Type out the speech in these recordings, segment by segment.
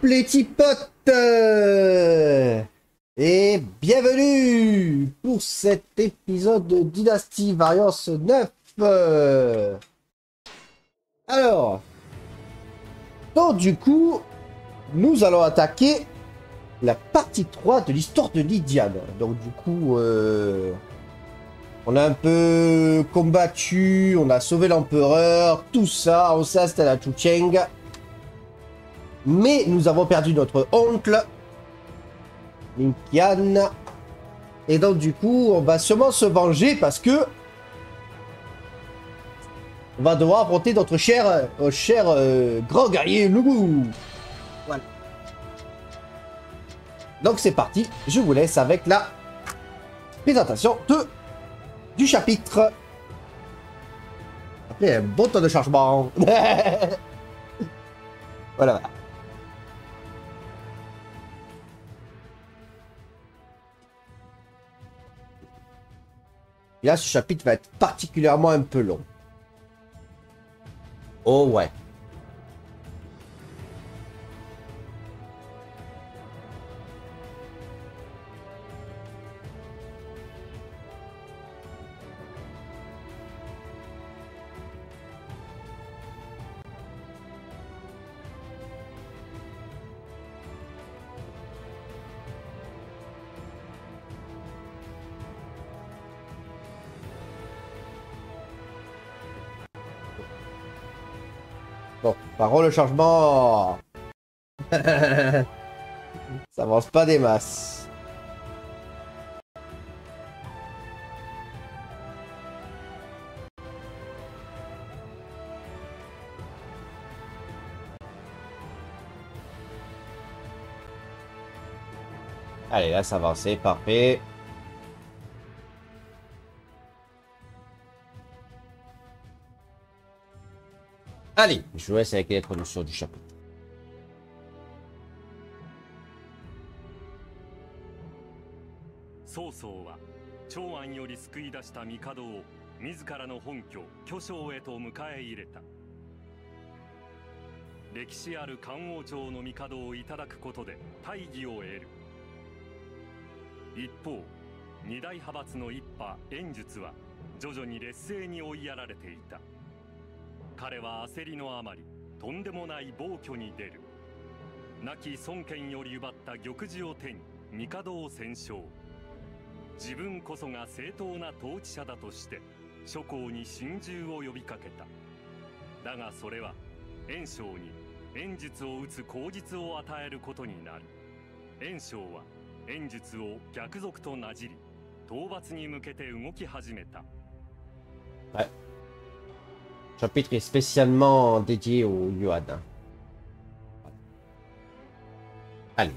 Petits potes Et bienvenue pour cet épisode de Dynasty Variance 9 Alors, donc du coup, nous allons attaquer la partie 3 de l'histoire de Lydiane. Donc du coup, euh, on a un peu combattu, on a sauvé l'empereur, tout ça, on s'est installé à Chucheng. Mais nous avons perdu notre oncle, Linkian. Et donc du coup, on va sûrement se venger parce que on va devoir affronter notre cher, euh, cher euh, grand guerrier Lougou. Voilà. Donc c'est parti, je vous laisse avec la présentation de, du chapitre. Après un bon temps de chargement. voilà. Et là, ce chapitre va être particulièrement un peu long. Oh ouais. Bon, parole le changement. Ça avance pas des masses. Allez, là, ça avance, parfait. Allez, je vous laisse avec l'introduction du chapitre. 曹操は長安より救い出した帝を自らの本拠巨匠へと迎え入れた歴史ある漢王朝の帝をいただくことで大義を得る一方二大派閥の一派演術は徐々に劣勢に追いやられていた彼は焦りのあまりとんでもない暴挙に出る。亡き孫権より奪った玉璽を手に帝を戦勝。自分こそが正当な統治者だとして諸侯に心中を呼びかけた。だがそれは袁紹に演術を打つ口実を与えることになる。袁紹は演術を逆賊となじり討伐に向けて動き始めた。Ouais. Chapitre est spécialement dédié au Yuan. Allez.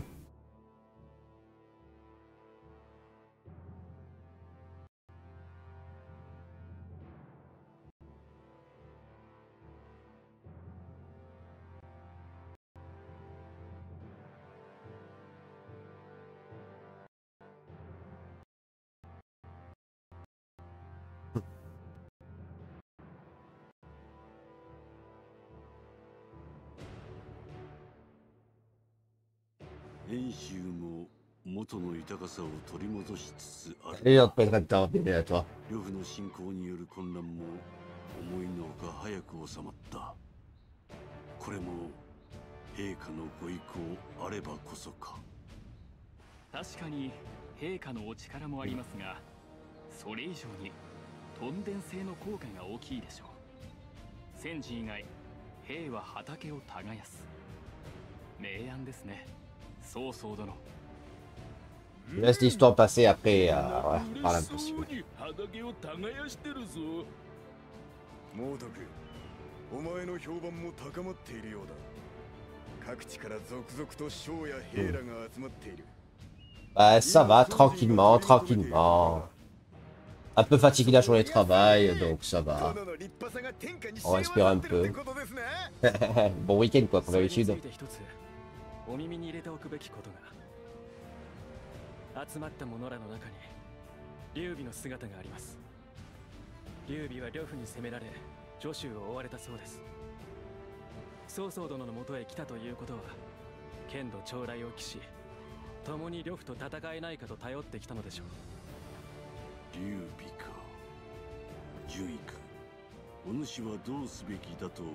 Allez, on te pètera de temps, bienvenue à toi. 呂布の侵攻による混乱も思いのほか早く収まった。これも陛下のご意向あればこそか。確かに陛下のお力もありますが、それ以上にトンデン性の効果が大きいでしょう。戦時以外兵は畑を耕す。明暗ですね。曹操殿 Laisse l'histoire passer après, euh, ouais, par. Bah ça va, tranquillement, tranquillement. Un peu fatigué la journée de travail, donc ça va. On respire un peu. bon week-end quoi, comme d'habitude. 集まった者らの中に劉備の姿があります。劉備は呂布に攻められ助手を追われたそうです。曹操殿のもとへ来たということは剣道将来を期し共に呂布と戦えないかと頼ってきたのでしょう。劉備か。順位かお主はどうすべきだと思う？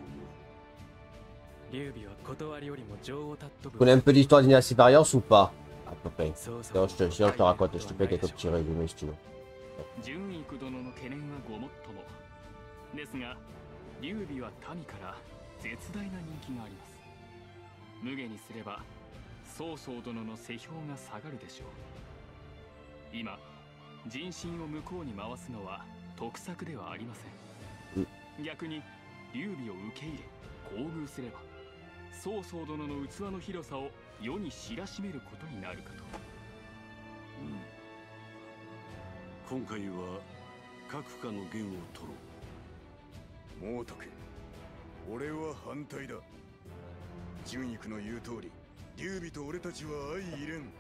劉備は断りよりも情を尊ぶ。Connais un peu l'histoire d'Ina Siberius ou pas? À peu près. 曹 Sinon, 操 je te, sinon, je te raconte, je te fais quelques petits résumés si tu veux. 純育殿の懸念はごもっともですが劉備は民から絶大な人気があります無下にすれば曹操殿の世評が下がるでしょう今人心を向こうに回すのは得策ではありません逆に劉備を受け入れ厚遇すれば曹操殿の器の広さを世に知らしめることになるかと。今回は各家の弦を取ろ猛徳俺は反対だ。純育の言う通り劉備と俺たちは相入れん。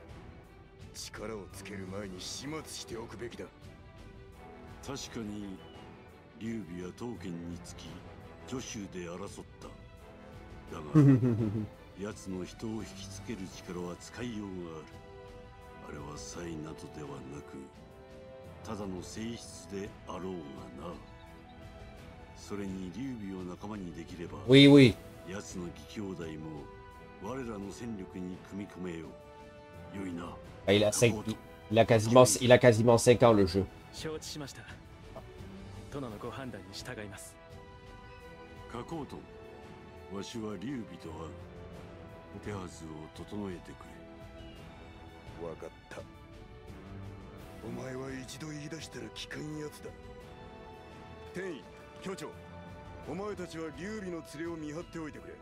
力をつける前に始末しておくべきだ。う確かに劉備は刀剣につき助手で争った。だが 奴の人を引きつける力は使いようがあるあれは才などではなくただの性質であろうがなそれに劉備を仲間にできれば Oui, oui. 奴の義兄弟も我らの戦力に組み込めよう。よいな。Ah, Il a, cinq- il a quasiment, il a quasiment 5 ans le jeu. 承知しました殿のご判断に従います加工とわしは劉備と会う。手はずを整えてくれ。わかったお前は一度言い出したら聞かんやつだ天意巨長お前たちは劉備の連れを見張っておいてくれ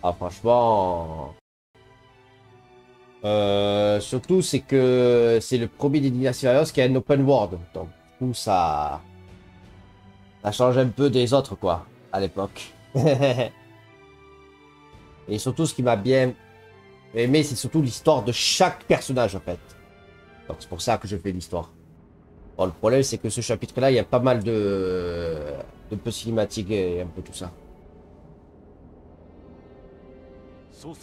Ah, franchement. Euh, surtout, c'est que c'est le premier des Dynasty Warriors qui a un open world. Donc, du coup, ça. Ça change un peu des autres, quoi, à l'époque. Et surtout, ce qui m'a bien aimé, c'est surtout l'histoire de chaque personnage, en fait. Donc, c'est pour ça que je fais l'histoire. Bon, le problème, c'est que ce chapitre-là, il y a pas mal de. de peu cinématiques et un peu tout ça. 曹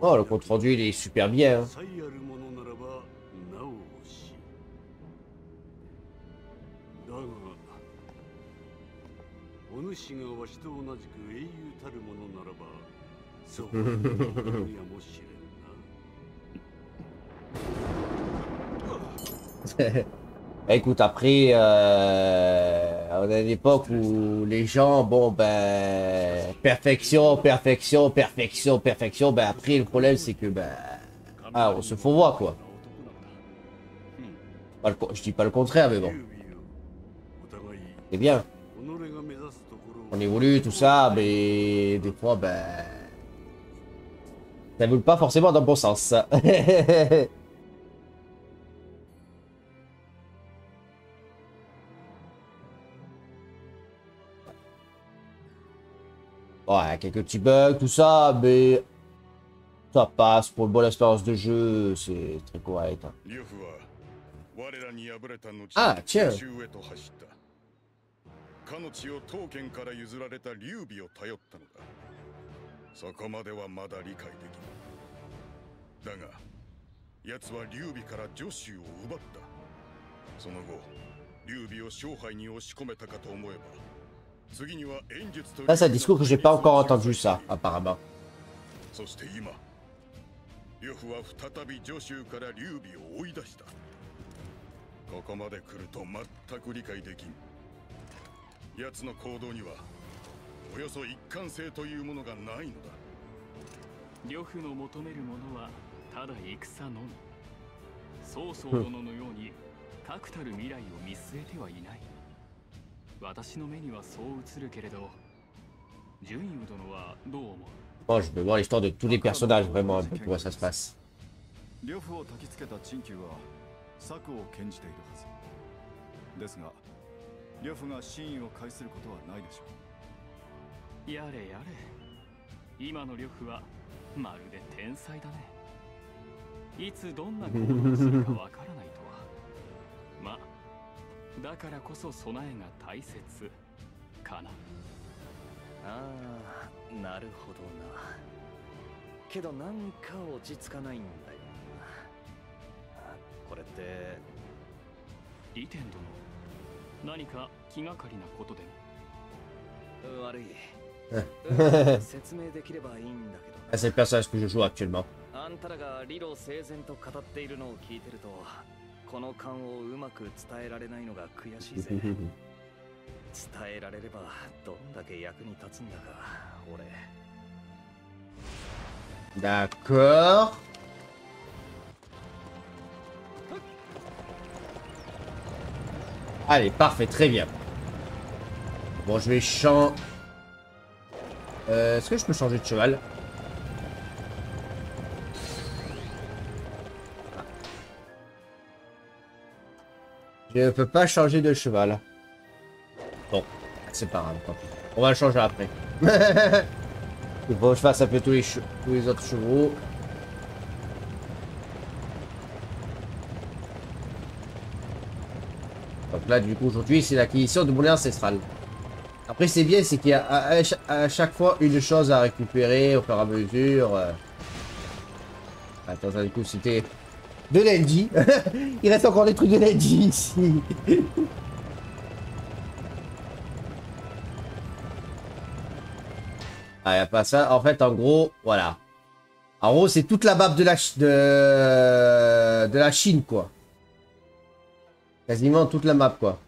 Oh, le compte rendu, il est super bien. hein. Ben, écoute, après, euh, on est à époque où les gens, bon, ben, perfection, perfection, perfection, perfection, ben après, le problème, c'est que, ben, ah, on se faut voir, quoi. Je dis pas le contraire, mais bon. C'est bien. On évolue, tout ça, mais des fois, ben, ça évolue pas forcément dans le bon sens. Ouais, quelques petits bugs, tout ça, mais ça passe pour une bonne expérience de jeu, c'est très correct. hein. 呂布は我らに敗れた後あ違う九州へと走ったかの地を刀剣から譲られた劉備を頼ったのだそこまではまだ理解できぬだが奴は劉備から助手を奪ったその後劉備を勝敗に押し込めたかと思えば Ça, c'est un discours que j'ai pas encore entendu, ça, apparemment. そして今呂布は再び助手から劉備を追い出した。ここまで来ると全く理解できん。奴の行動にはおよそ一貫性というものがないのだ。呂布の求めるものはただ戦のみ。曹操殿のように確たる未来を見据えてはいない私の目にはそう映るけれど純優殿はどう思う？Bon, je veux voir l'histoire de tous les personnages, vraiment, comment ça se passe. 呂布を焚きつけた陳旧は策を献じているはず。ですが呂布が真意を介することはないでしょう。やれやれ。今の呂布はまるで天才だね。いつどんな行動をするかわからないだからこそ備えが大切。かな。ああなるほどな。けどなんか落ち着かないんだよな。あこれって。リテン殿何か気がかりなことでも。悪い。説明できればいいんだけど。C'est le personnage que je joue actuellement. あんたらが理路整然と語っているのを聞いてると この勘をうまく伝えられないのが悔しいぜ伝えられればどんだけ役に立つんだか俺 D'accord. Allez, parfait, très bien. Bon, je vais changer... Euh, Est-ce que je peux changer de cheval Je ne peux pas changer de cheval. Bon, c'est pas grave. On va le changer après. Il faut que je fasse un peu tous les, tous les autres chevaux. Donc là, du coup, aujourd'hui, c'est l'acquisition de monnaie ancestrale. Après, c'est bien, c'est qu'il y a à, à à chaque fois une chose à récupérer au fur et à mesure. euh. Attends, du coup, c'était de l'Enji. Il reste encore des trucs de l'Enji ici. Ah, y a pas ça. En fait, en gros, voilà. En gros, c'est toute la map de la, de... de la Chine, quoi. Quasiment toute la map, quoi.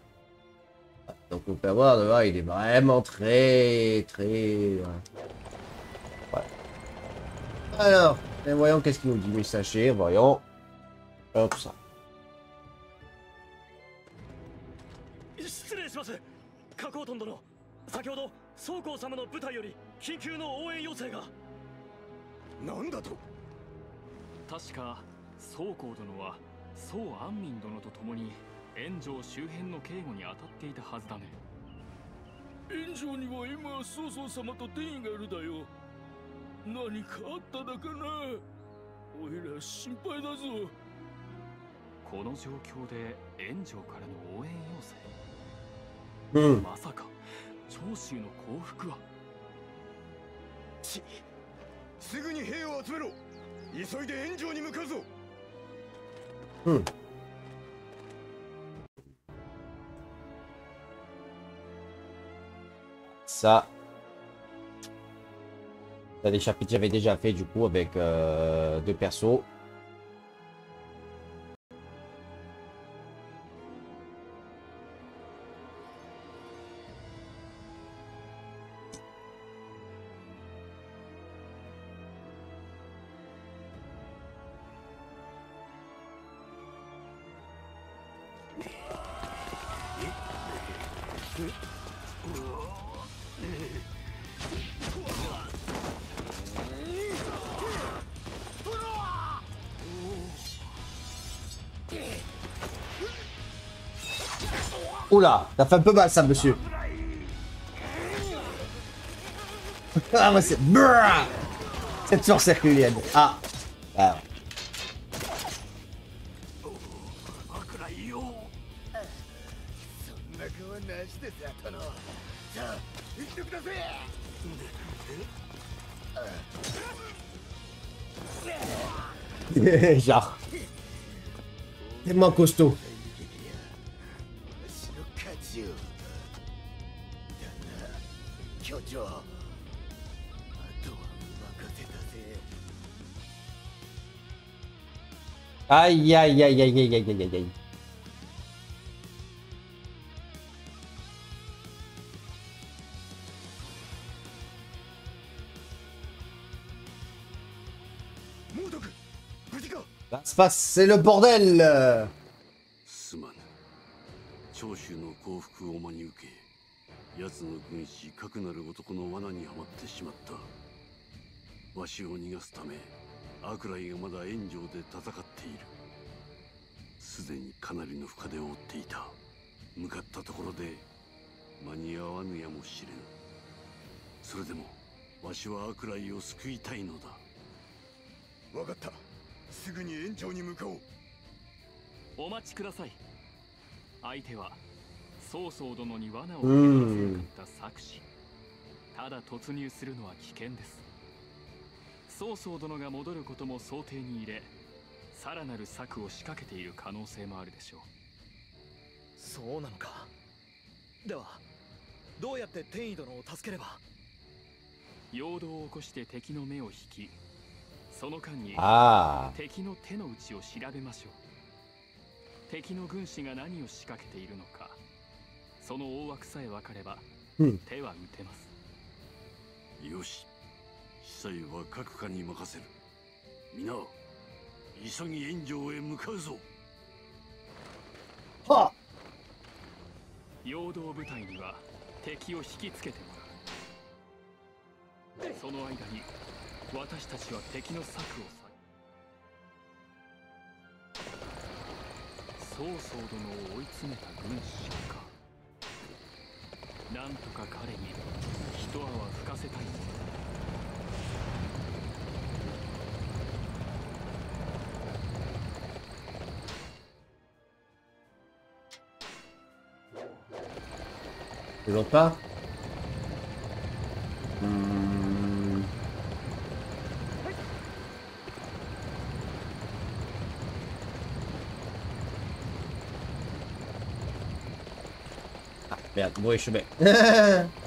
Donc, on peut voir, de voir, il est vraiment très, très... Alors, voyons qu'est-ce qu'il nous dit. Messager, voyons. Alors, tout ça. 失礼します。加工トン殿先ほど宗公様の部隊より緊急の応援要請が。なんだと。確か宗公殿は宋安民殿と共に炎上周辺の警護に当たっていたはずだね。炎上には今曹操様と天意がいるだよ。何かあっただかなおいら心配だぞこの状況で炎上からの応援要請 Hmm. まさか長州の降伏はちすぐに兵を集めろ急いで援助に向かうぞ Hmm. Ça. Ça, des chapitres j'avais déjà fait du coup avec euh, deux persos. Oula, ça fait un peu mal ça, monsieur. ah, moi c'est. Cette source herculienne. Ah. ah. Genre. Tellement costaud. Aïe, aïe, aïe, aïe, aïe, aïe, aïe, aïe, aïe. 猛毒無事か Là, se passe, c'est le bordel. すまぬ長州の降伏を真に受け奴の軍師かくなる男の罠にはまってしまったわしを逃がすためアクライがまだ炎上で戦ている。すでにかなりの深手を負っていた。向かったところで間に合わぬやもしれぬ。それでもわしはアクライを救いたいのだ。分かった。すぐに延長に向かおう。お待ちください。相手は曹操殿に罠をかけなかった策士。ただ突入するのは危険です。曹操殿が戻ることも想定に入れさらなる策を仕掛けている可能性もあるでしょう。そうなのか。ではどうやって天意殿を助ければ？陽動を起こして敵の目を引きその間にあ敵の手の内を調べましょう。敵の軍師が何を仕掛けているのかその大枠さえ分かればうん。手は打てます。よし。司祭は各課に任せる。皆急ぎ炎上へ向かうぞ。あ。は陽動部隊には敵を引きつけてもらう。その間に私たちは敵の策を探曹操殿を追い詰めた軍師か。なんとか彼に一泡吹かせたい pilotar. Hum... Ah, merda, vou enxugar.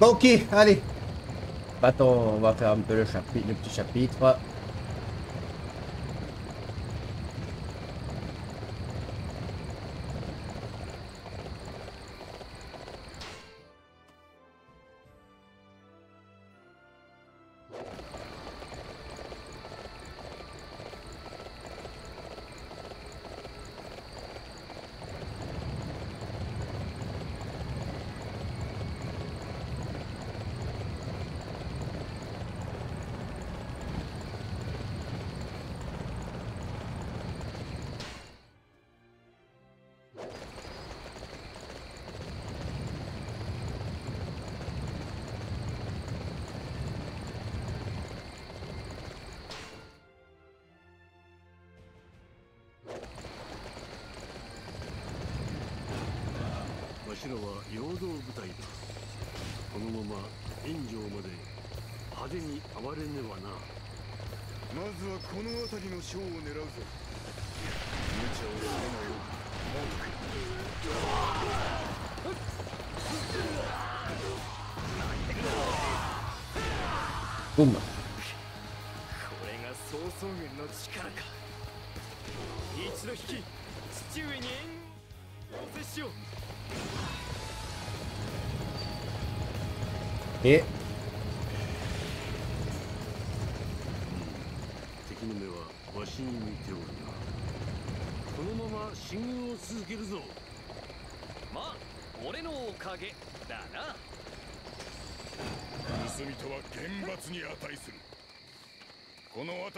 Ok, allez. Bâton, on va faire un peu le, chapitre, le petit chapitre.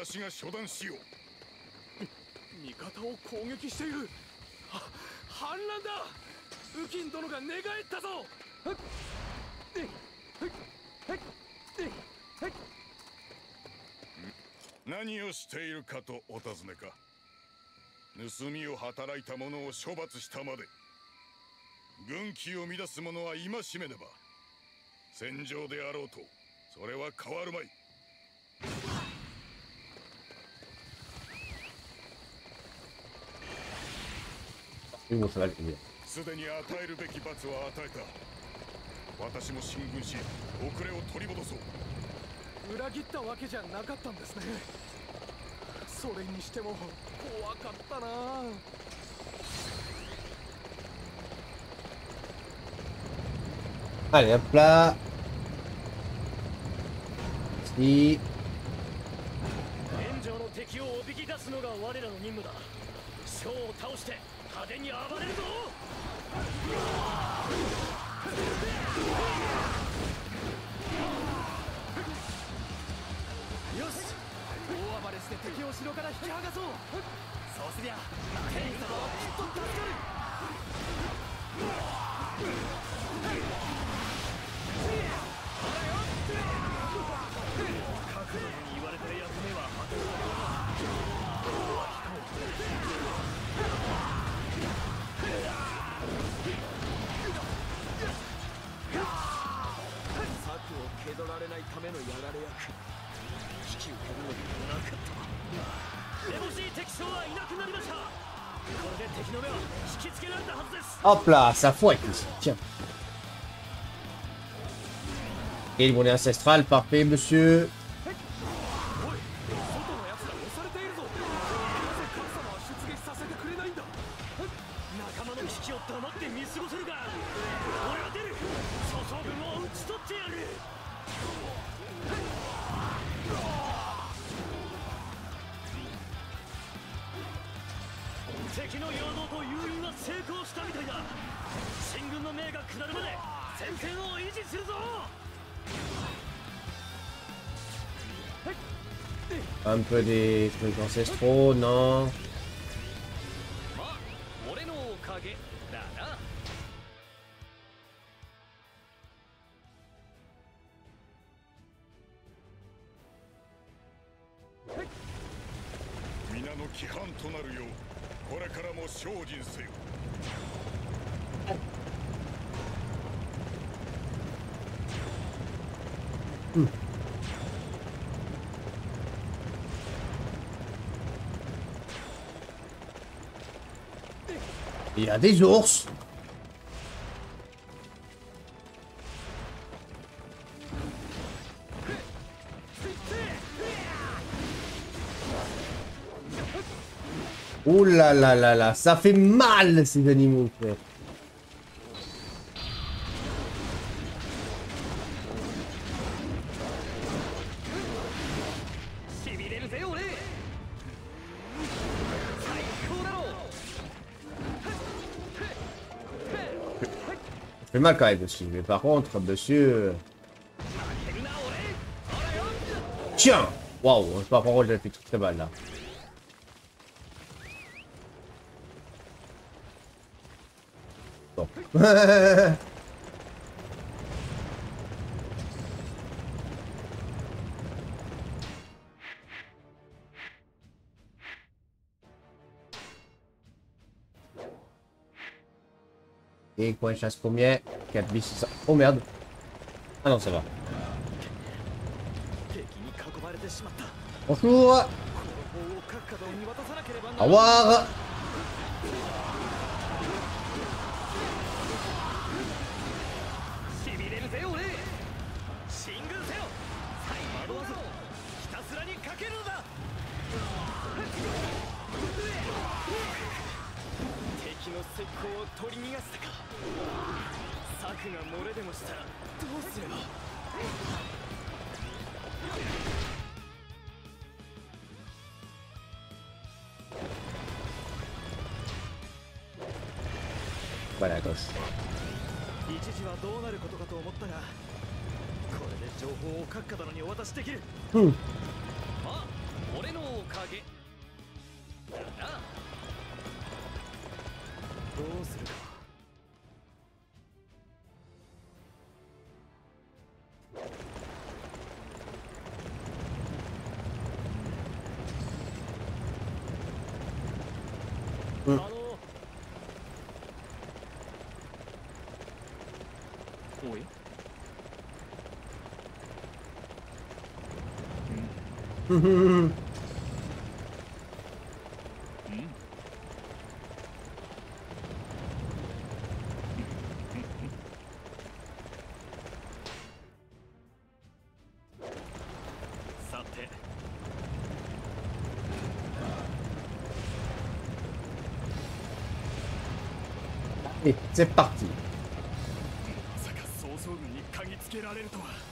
私が処断しよう。味方を攻撃している。は反乱だ。ウキン殿が寝返ったぞ。何をしているかとお尋ねか。盗みを働いた者を処罰したまで。軍紀を乱す者は戒めねば。戦場であろうとそれは変わるまい Oui, bon, ça va le mieux. すでに与えるべき罰は与えた私も進軍し遅れを取り戻そう裏切ったわけじゃなかったん。ですねそれにしても怖かったな Allez, hop là. Si. 炎上の敵をおびき出すのが我らの任務だ将を倒して派手に暴れるぞ。よし。大暴れして敵を城から引き剥がそう。そうすりゃ天様はきっと助かる Hop là, ça fouette. Tiens. Et le bonnet ancestral, parfait, monsieur. 軍の命が下るまで戦線を維持するぞ Un peu des trucs ancestraux, non Il y a des ours. Ouh là là là là, ça fait mal ces animaux, frère. mal quand même aussi. Mais par contre, monsieur... Tiens Waouh, on se j'ai fait très mal là. Et coin de chasse combien 4600. Oh merde. Ah non, ça va. Bonjour. Au revoir. Hmm. うん、まさか曹操軍に嗅ぎつけられるとは。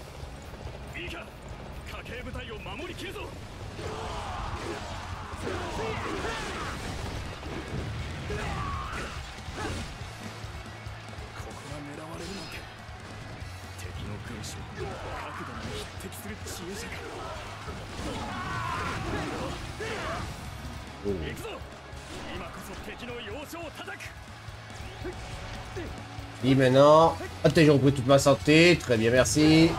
Et maintenant, ah, j'ai repris toute ma santé, très bien, merci.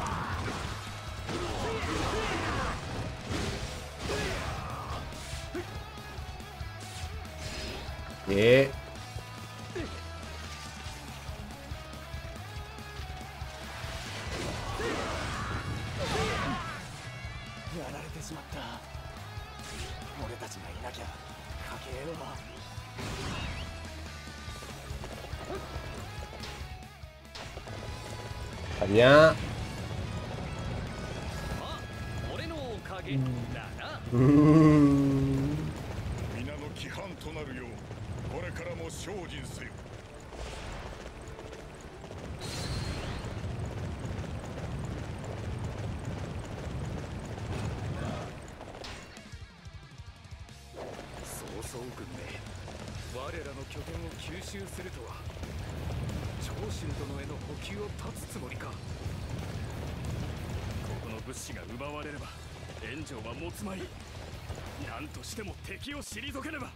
退けねば。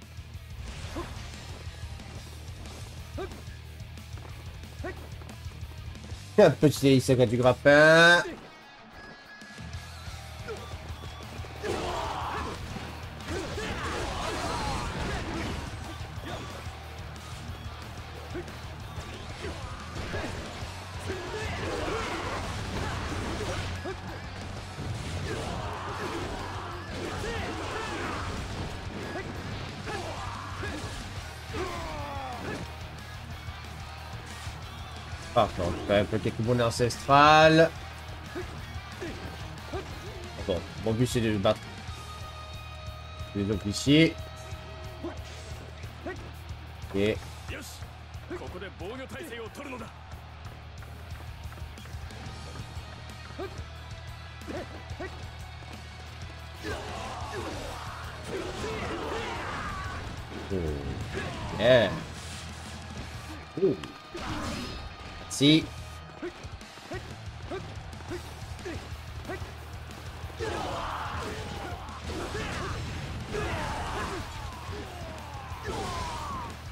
やっぱしていい世界でグラッー。Ah, Par contre, quand même quelques bonnets ancestrales. Bon, mon but c'est de battre les officiers. Ok. Oh. Yeah. Sí.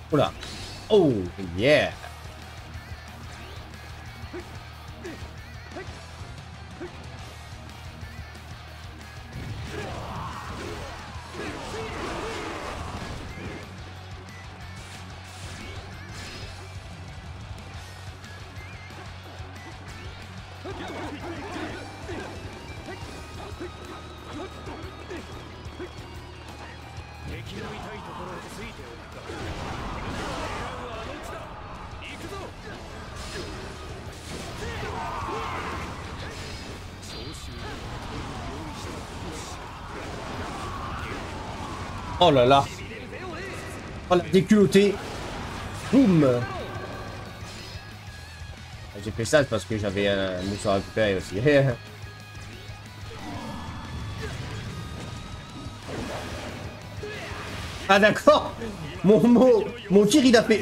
Hola. Oh, yeah. Oh là là. Oh la déculottée. Boum. Ah, j'ai fait ça parce que j'avais un mousse à récupérer aussi. ah d'accord Mon, mon, mon tir il a fait...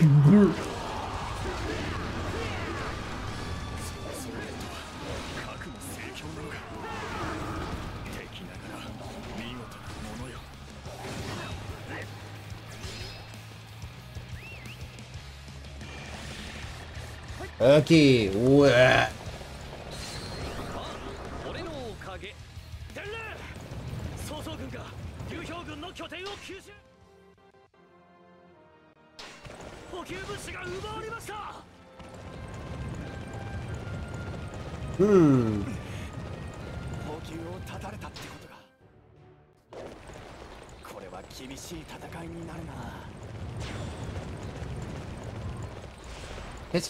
que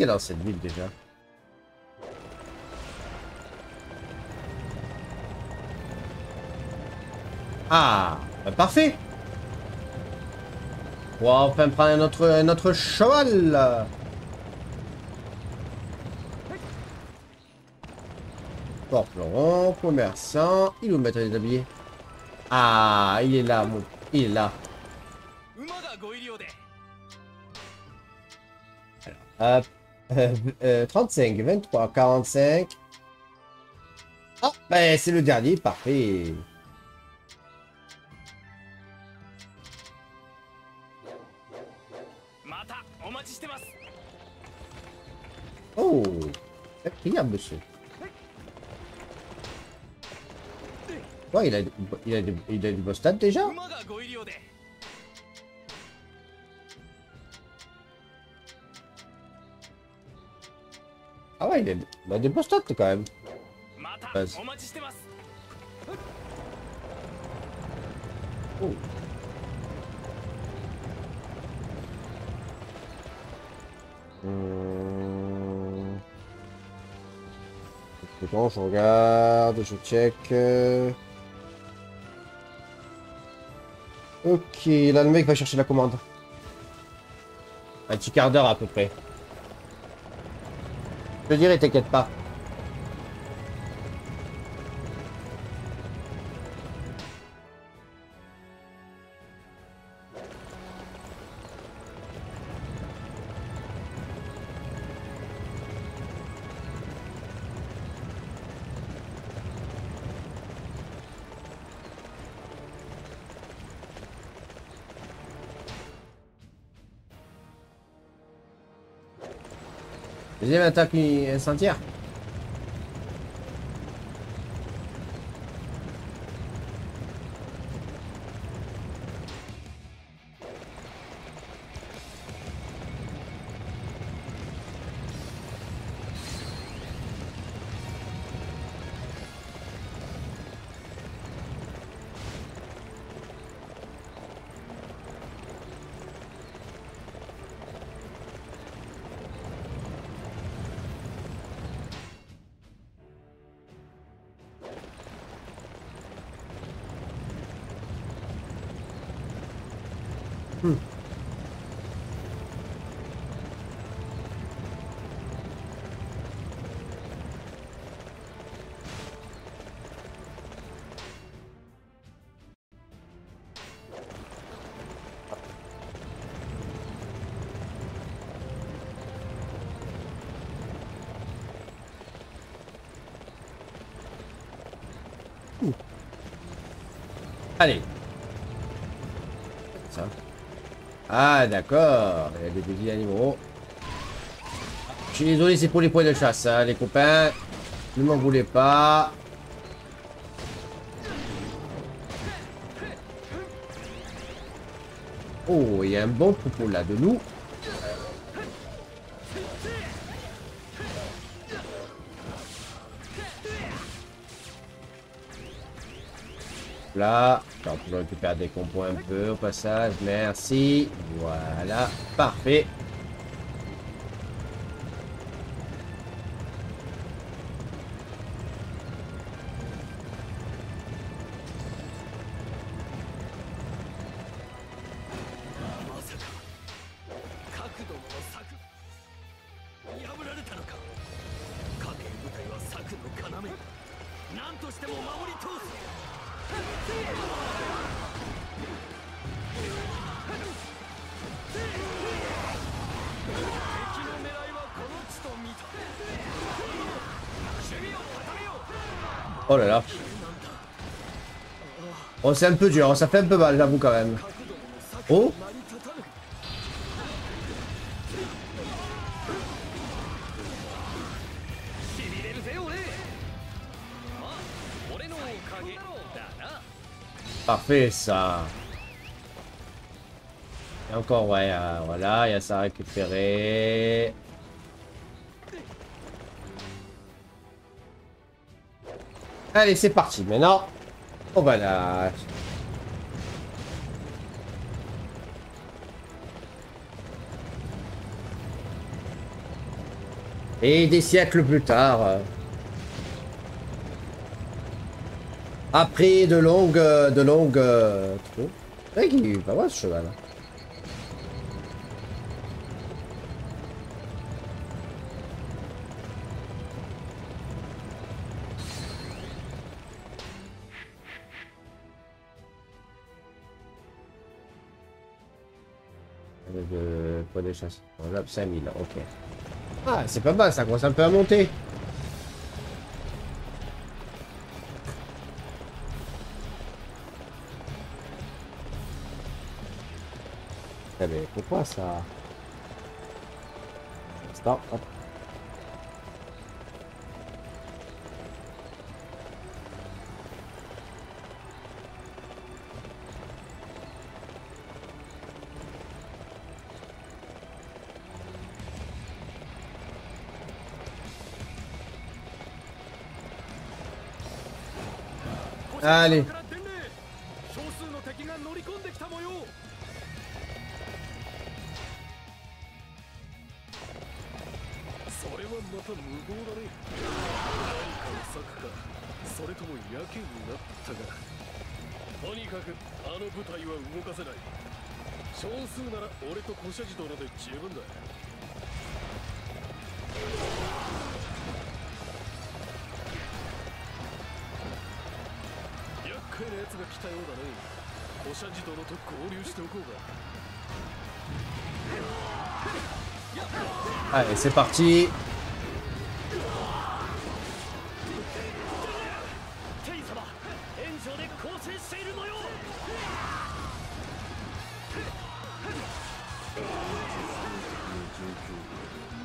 qu'elle a cette ville déjà? Ah, ben parfait! On va enfin prendre notre, un autre cheval Porperon, commerçant, il nous mettre les tabliers. Ah, il est là, mon... il est là. 35, 23, 45. Ah, ben c'est le dernier, parfait. Oh, rien, monsieur. Quoi, il a, il a, il a, il a du beau stade déjà il bah, des beaux stats quand même. Vas oh. Je regarde, je check. Ok, là le mec va chercher la commande. Un petit quart d'heure à peu près. Je te dirai, t'inquiète pas. attaque une centière. Allez. Ça. Ah, d'accord. Il y a des petits animaux. Je suis désolé, c'est pour les points de chasse, hein, les copains. Ne m'en voulez pas. Oh, il y a un bon troupeau là de nous. Là, on peut récupérer des compos un peu au passage. Merci. Voilà, parfait. Oh, c'est un peu dur, ça fait un peu mal, j'avoue quand même. Oh Parfait ça. Et encore, ouais, euh, voilà, il y a ça à récupérer. Allez, c'est parti. Maintenant, on va là. Et des siècles plus tard. euh, Après de longues... De longues... euh, trop. Ouais, il va voir ce cheval. Chasse. On a 5000, ok. Ah, c'est pas mal, ça commence un peu à monter. Eh mais pourquoi ça? Stop, hop. Ali 少数の敵が乗り込んできた模様それはまた無謀だね何？かを咲くかそれともやけになったが。とにかくあの部隊は動かせない。少数なら俺と古社児殿で十分だ。介な奴が来たようだね古社児殿と合流しておこうか Allez, c'est parti. テイ様援助で構成している模様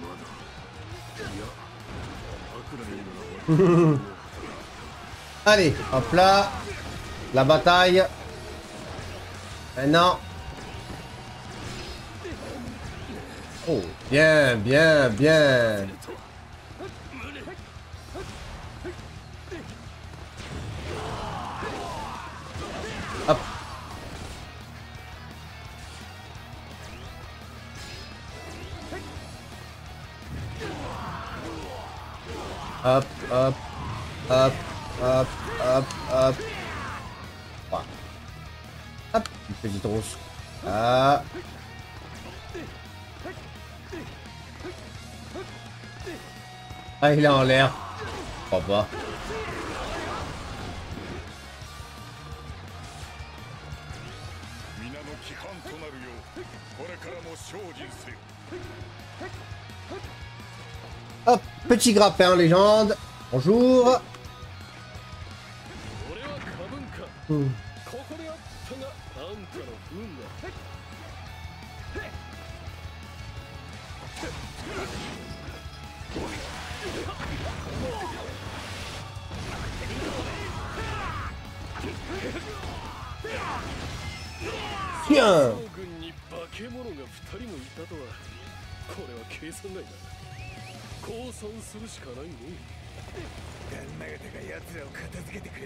まだいや悪来なら Allez, hop là. La bataille. Maintenant. Oh, bien, bien, bien. il est en l'air. Je crois pas. Hop, petit grappin légende. Bonjour.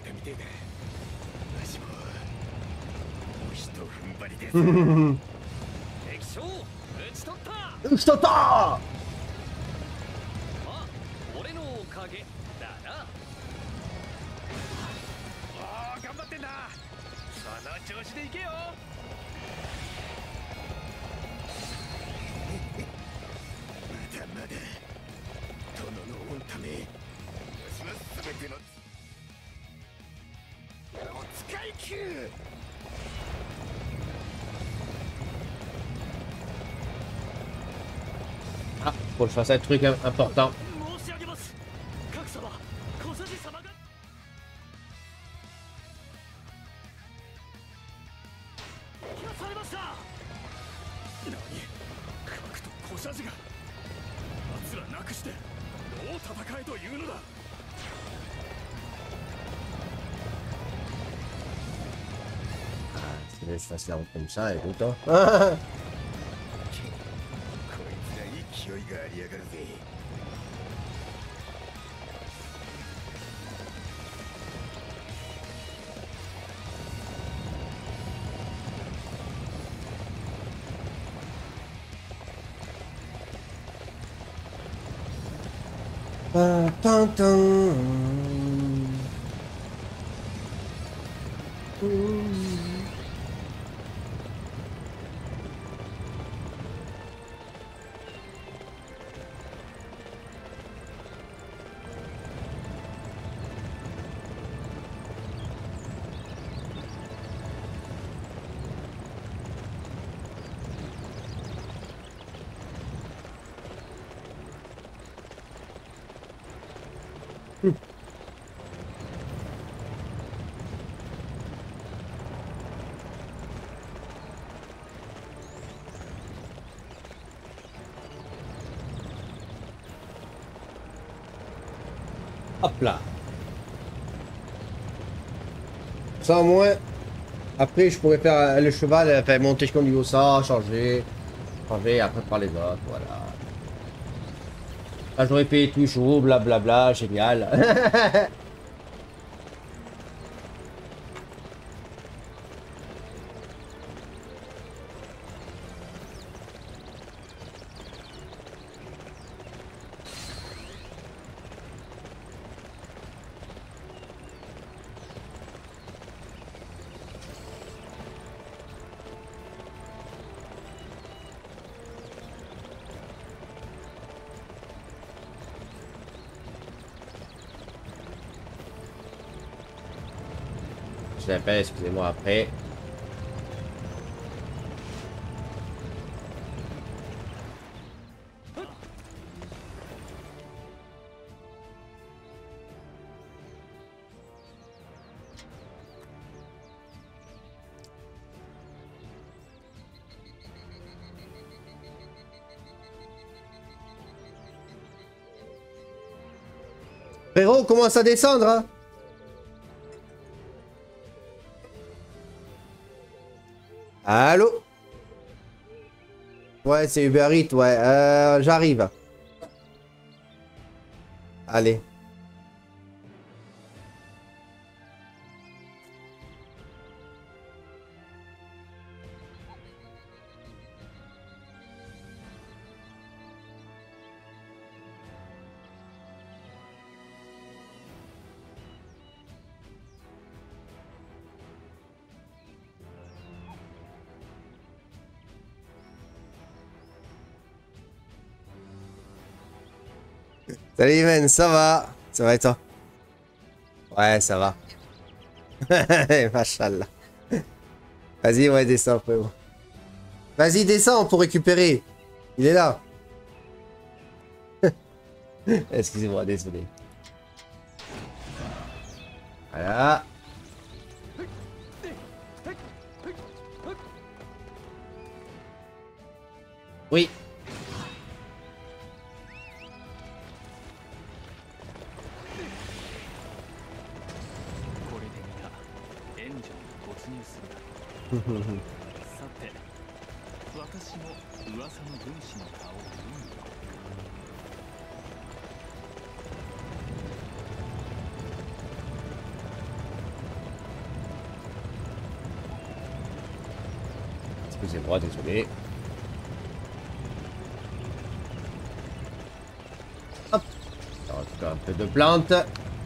けてみて。えだわしももうひと踏ん張りです。敵将討ち取った。Stop あ俺のおかげだな。ああ頑張ってんなその調子でいけよ。まだまだ殿の御ためわしは全ての Ah, faut que je fasse un truc important. Yang bisa. Moins. Après, je pourrais faire euh, le cheval, euh, faire monter jusqu'au niveau ça, changer. Changer, après par les autres, voilà. Là, j'aurais payé tout chaud, blablabla, génial. L'appelle, excusez-moi après. Frérot, commence à descendre, hein? Ouais, c'est Uber Eats, ouais. Euh, J'arrive. Allez. Salut man, ça va? Ça va et toi? Ouais, ça va. Machallah. Vas-y, ouais, descends, frérot. Vas-y, descends pour récupérer. Il est là. Excusez-moi, désolé. plante.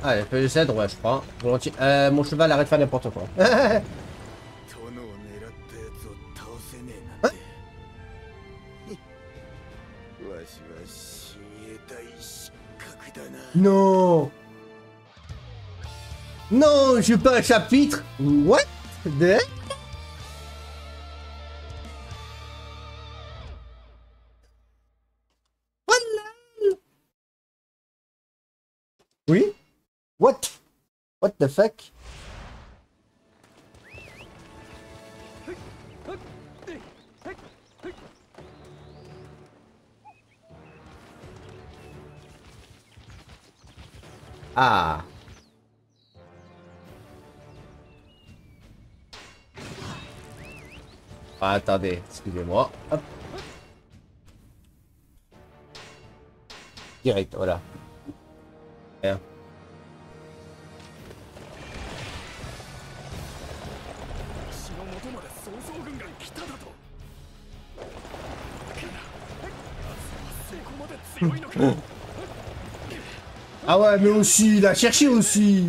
Allez, feuille de ouais, je prends. Volontiers. Euh, mon cheval arrête de faire n'importe quoi. non Non, je pas un chapitre What? The Ah Ah, attendez, excusez-moi. Direct, voilà. ah ouais, mais aussi, il a cherché aussi.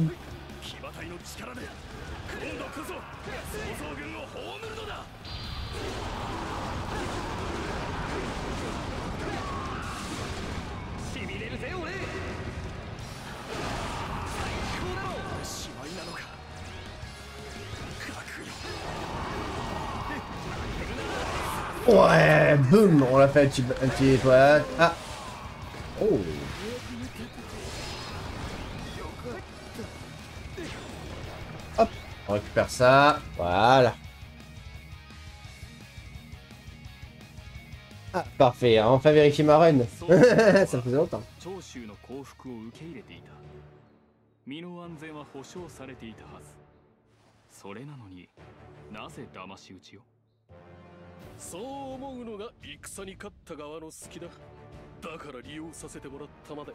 Ouais, boum, on l'a fait un petit, un petit étoile. Ah. Oh On récupère ça. Voilà. Ah, parfait. Enfin vérifier ma run. そう ça faisait longtemps. 長州の降伏を受け入れていた身の安全は保証されていたはずそれなのになぜ騙し討ちをそう思うのが戦に勝った側の好きだ だから利用させてもらったまで。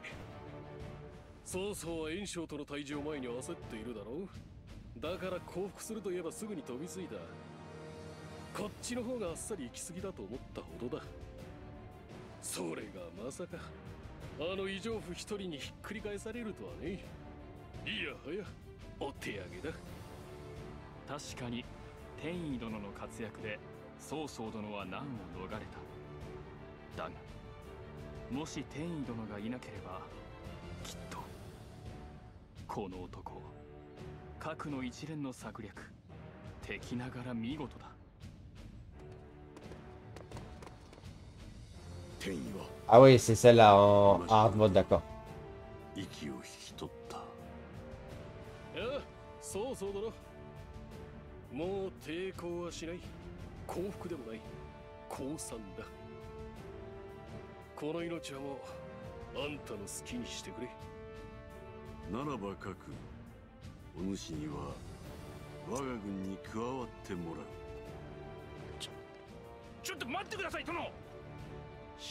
曹操は袁紹との退治を前に焦っているだろう。だから降伏するといえばすぐに飛びついた。こっちの方があっさり行き過ぎだと思ったほどだ。それがまさか。あの異常夫一人にひっくり返されるとはね。いやはやお手上げだ。確かに天意殿の活躍で曹操殿は難を逃れた。だがもし天意殿がいなければきっとこの男核の一連の策略敵ながら見事だ。天意は Ah oui, c'est celle-là en hard mode, d'accord. 息この命はもうあんたの好きにしてくれ。ならば各お主には我が軍に加わってもらう。ちょっと待ってください殿。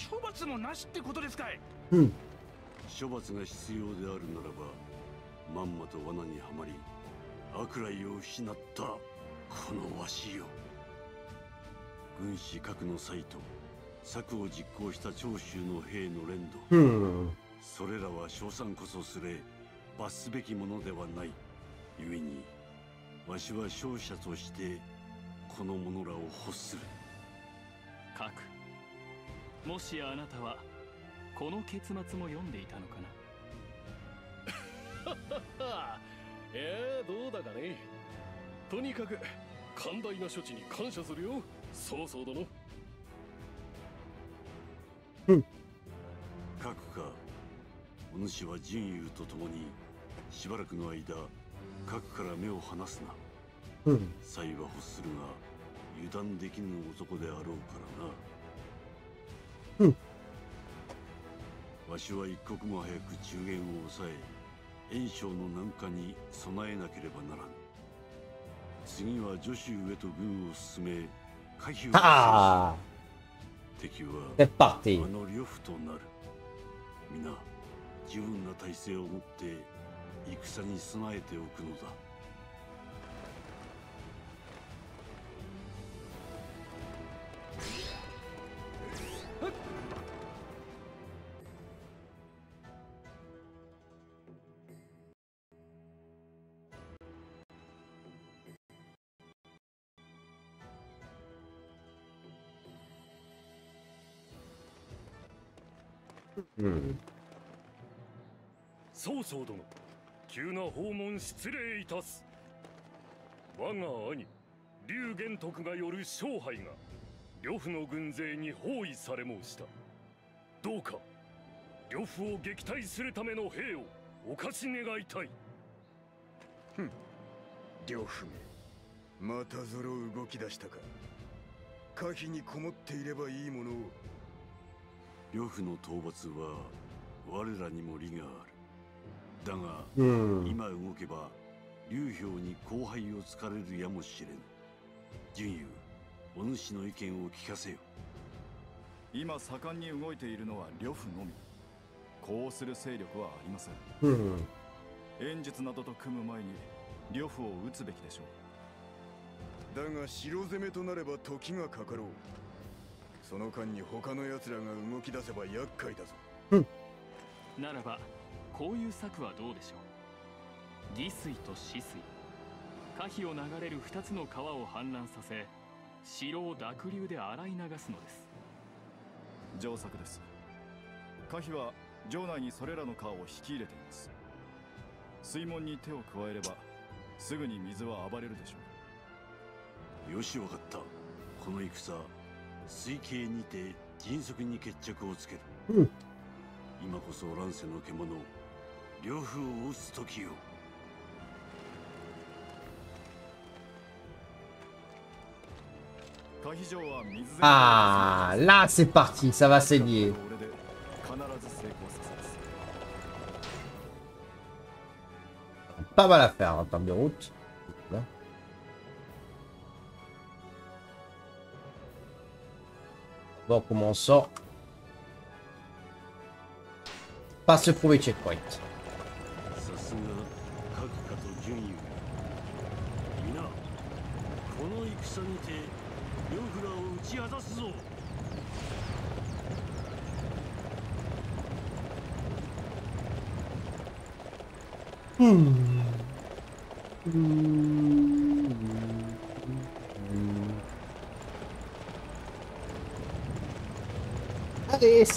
処罰もなしってことですかい。処罰が必要であるならばまんまと罠にはまり悪来を失ったこのわしよ。軍師核の際と策を実行した長州の兵の連動。Hmm. それらは称賛こそすれ罰すべきものではない。故にわしは勝者としてこの者らを欲する。核もしやあなたはこの結末も読んでいたのかな？ええどうだかね。とにかく寛大な処置に感謝するよ。曹操殿各かお主は陣友と共にしばらくの間各から目を離すな。Hmm. 才は欲するが油断できぬ男であろうからな。うん。わしは一刻も早く中元を抑え袁紹の南下に備えなければならぬ次は徐州へと軍を進め可否を Ah C'est parti. あの呂布となる皆十分な体制を持って戦に備えておくのだ曹操殿急な訪問失礼いたす。我が兄龍玄徳がよる勝敗が。呂布の軍勢に包囲され申したどうか呂布を撃退するための兵をお貸し願いたい。呂布め。またぞろ動き出したか。可否にこもっていればいいものを。呂布の討伐は我らにも利がある。だが Hmm. 今動けば劉氷に後輩を突かれるやもしれぬ。準友お主の意見を聞かせよ。今盛んに動いているのは呂布のみ。こうする勢力はありません。Hmm. 演術などと組む前に呂布を撃つべきでしょう。だが城攻めとなれば時がかかろうその間に他の奴らが動き出せば厄介だぞ。ならばこういう策はどうでしょう？義水と死水。可否を流れる2つの川を氾濫させ城を濁流で洗い流すのです。上策です。可否は城内にそれらの川を引き入れています。水門に手を加えればすぐに水は暴れるでしょよしわかった。この戦水系にて迅速に決着をつける、うん今こそ乱世の獣呂布を討つ時よ Ah, là c'est parti, ça va saigner. Pas mal à faire en termes de route. Voir comment on sort? Pas se prouver checkpoint.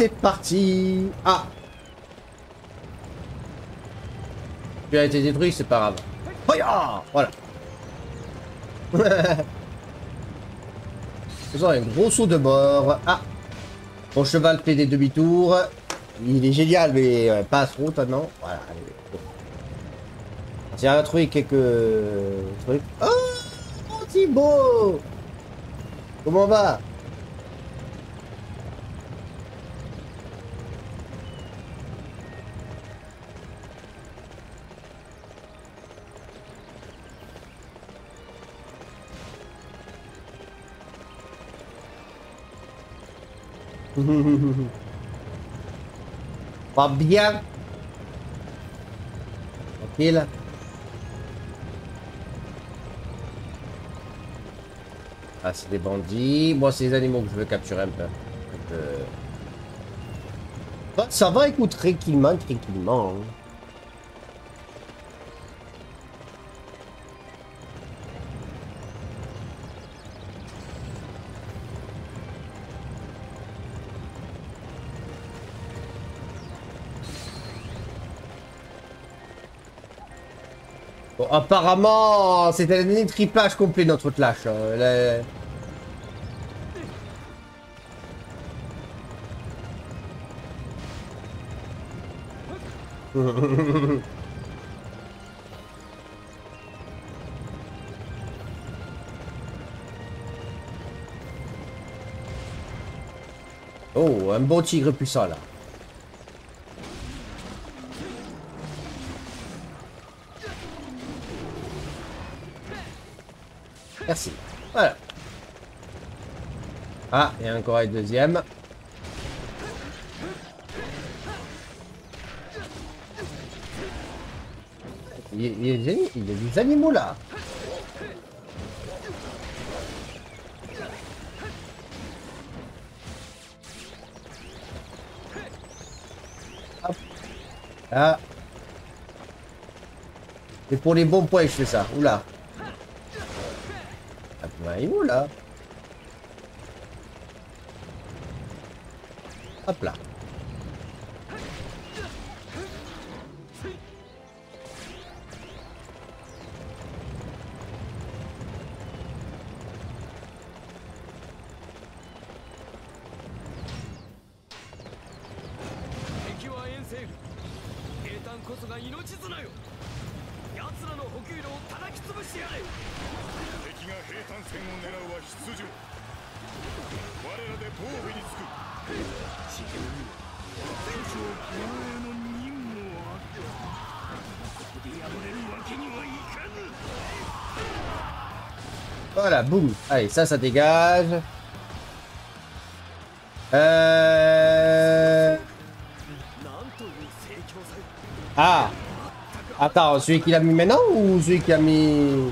C'est parti Ah Tu as été détruit, c'est pas grave. Hoya Voilà. Faisons un gros saut de mort. Ah Mon cheval fait des demi-tours. Il est génial, mais euh, pas trop maintenant. Voilà. J'ai retrouvé quelques trucs. Oh Mon Thibaut Comment on va? Pas bien. Tranquille. Ah, c'est des bandits. Moi, c'est les animaux que je veux capturer un peu. Bah, ça va, écoute, tranquillement, tranquillement. hein. Apparemment, c'était un triplage complet notre clash. euh, oh, un beau tigre puissant là. Merci. Voilà. Ah, a encore un deuxième. Il y a, des animaux là. Hop. Là. C'est pour les bons points que je fais ça. Oula. Ah, bah, il est où Hop là. Voilà, boum. Allez, ça, ça dégage. Euh... Ah Attends, celui qui l'a mis maintenant ou celui qui a mis...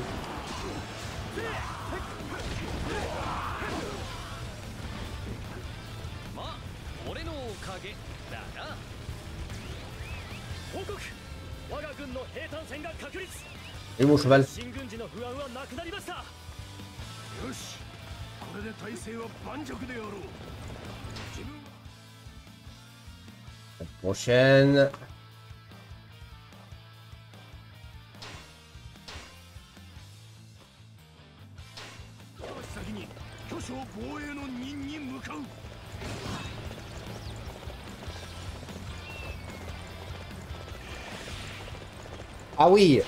prochaine. Ah oui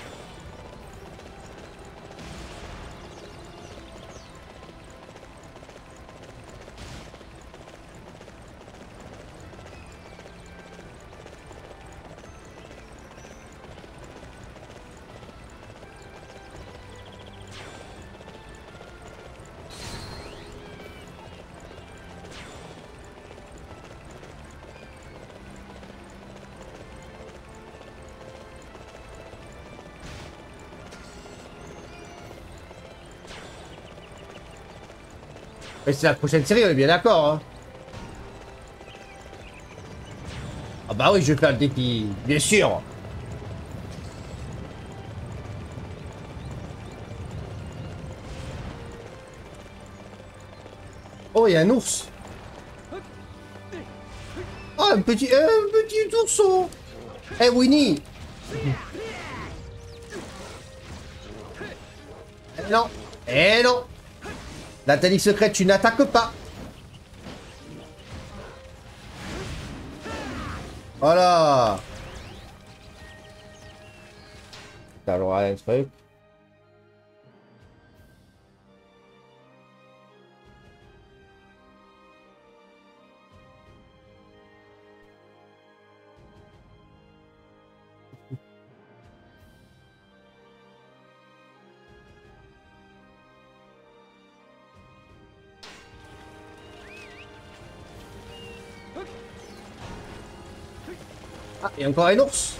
Mais c'est la prochaine série, on est bien d'accord. Hein. Ah bah oui, je vais faire le défi, bien sûr. Oh, il y a un ours. Oh, un petit, un petit ourson. Eh, Winnie. Eh, Non. Eh non. La technique secrète, tu n'attaques pas. Voilà. T'as le droit à un truc. Y encore un ours.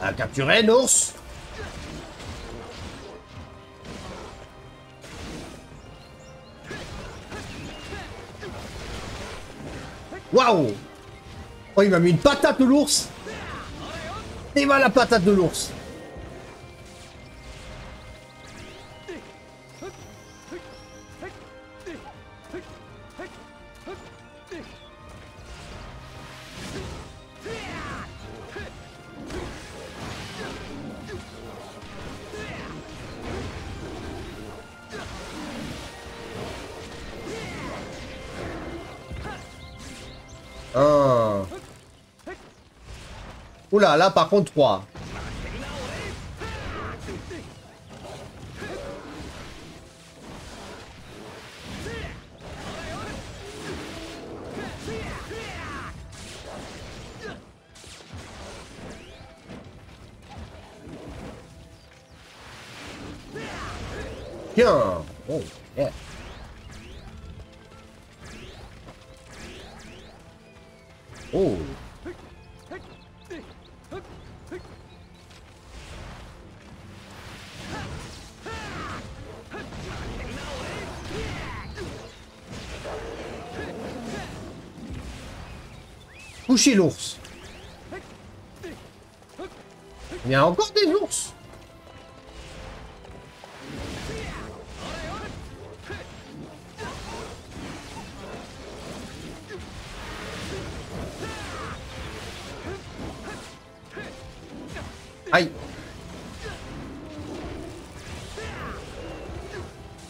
À capturer un ours. Waouh Oh, il m'a mis une patate de l'ours. Et voilà la patate de l'ours. Oula, là par contre 3. L'ours. Il y a encore des ours. Aïe.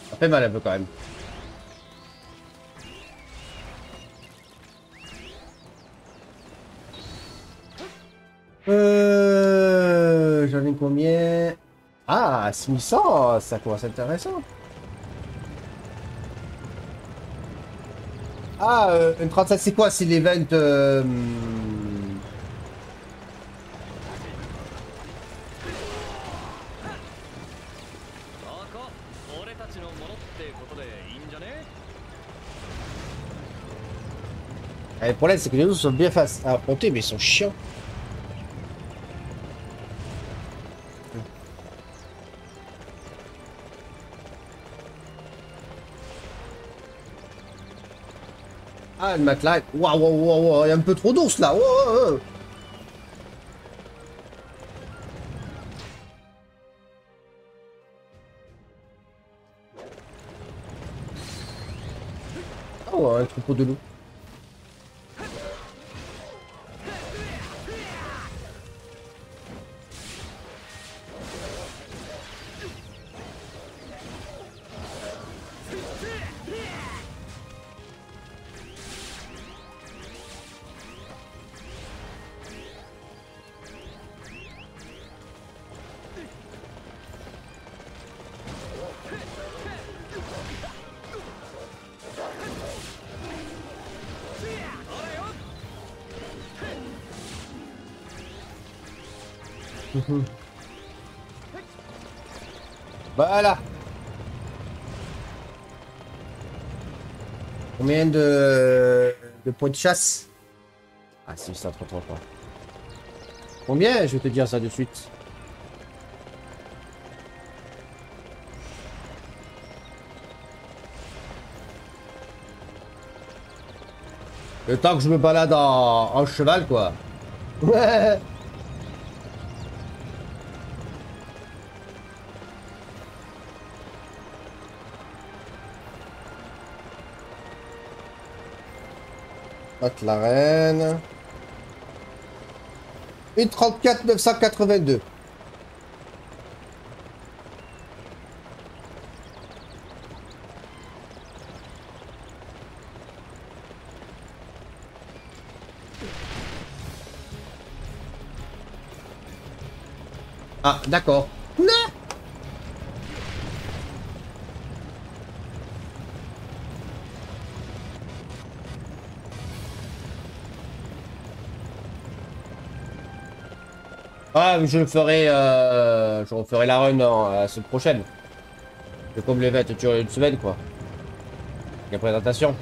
Ça fait mal un peu quand même. ça commence à être intéressant. Ah, euh, une 37, c'est quoi C'est l'event... Euh... Ah, le problème, c'est que les autres sont bien face à affronter, mais ils sont chiants. Le matelas. Waouh, waouh, waouh, waouh, il y a un peu trop d'ours là. Waouh, waouh. Oh, un troupeau de loups. De chasse Ah si, ça pas. Combien Je vais te dire ça de suite. Le temps que je me balade en, en cheval, quoi. Ouais. McLaren. Une 34 982. Ah, d'accord. Ah, je le ferai, euh, je la run la semaine prochaine. C'est comme les fêtes durent une semaine, quoi. La présentation.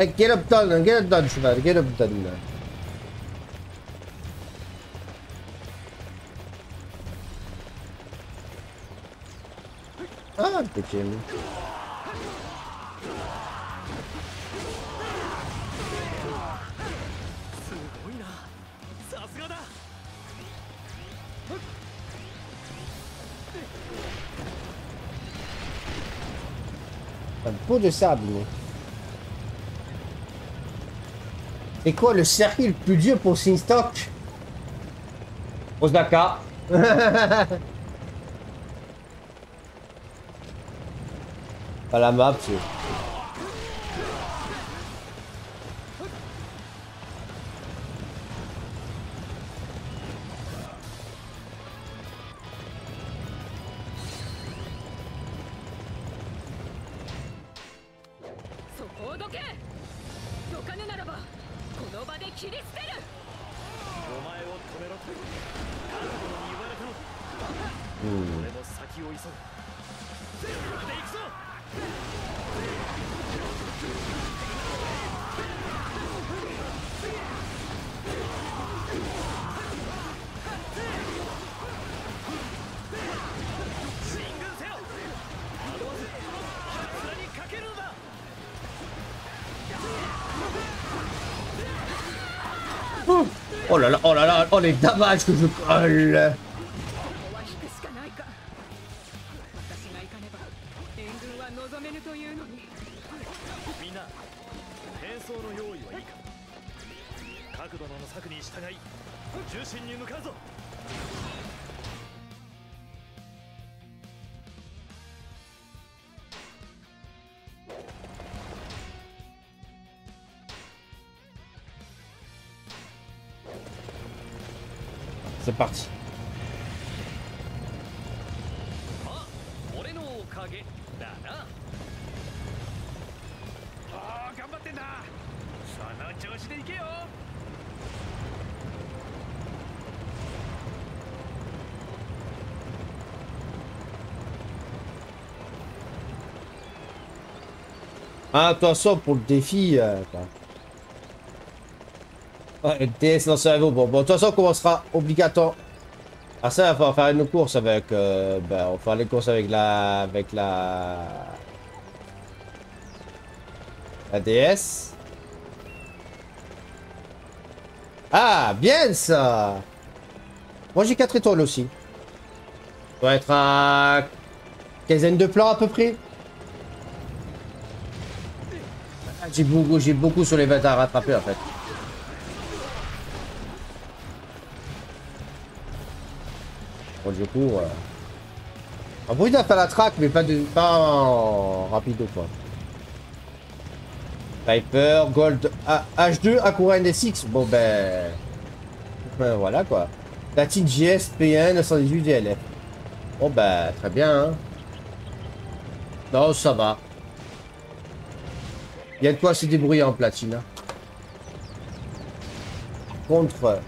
Hey, get up done, get up done şunlar, get up done. Ah, geçelim. Bu da sabit. C'est quoi le circuit le plus dur pour Sinstock Osaka. Pas la map, c'est... Sonic da que eu Olha. Ah, ça pour le défi. euh, DS dans le cerveau. Bon, bon, de toute façon, on commencera obligatoire. Ah ça, on va faire une course avec... Euh, ben, on va faire les courses avec la... Avec la... La DS. Ah, bien ça Moi j'ai 4 étoiles aussi. On doit être à... Quinzaine de plans à peu près. J'ai beaucoup, beaucoup sur les 20 à rattraper en fait. Bon, du coup... Euh... En bruit faire la track, mais pas, de, pas en rapido quoi. Viper, Gold A- H2, Akura NSX. Bon ben... ben voilà quoi. Platine JS P1 918 DLF. Bon ben très bien hein. Non ça va. Il y a de quoi se débrouiller en platine. hein. Contre...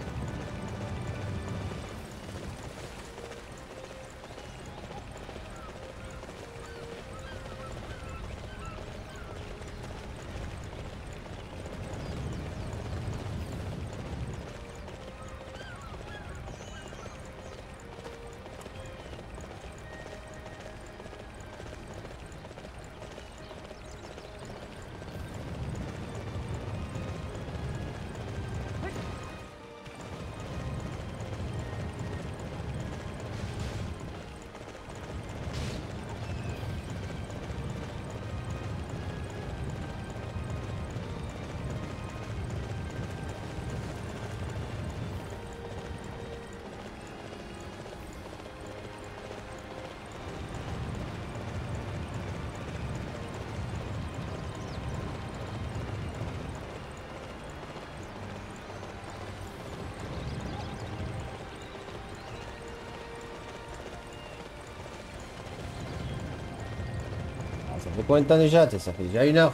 fait combien de temps déjà Ça fait déjà une heure.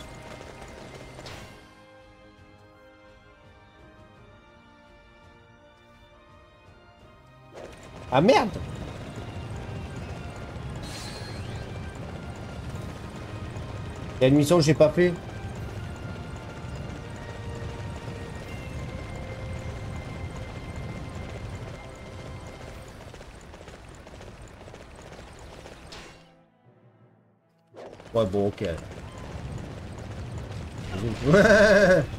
Ah merde Il y a une mission que j'ai pas fait. pode boa que é.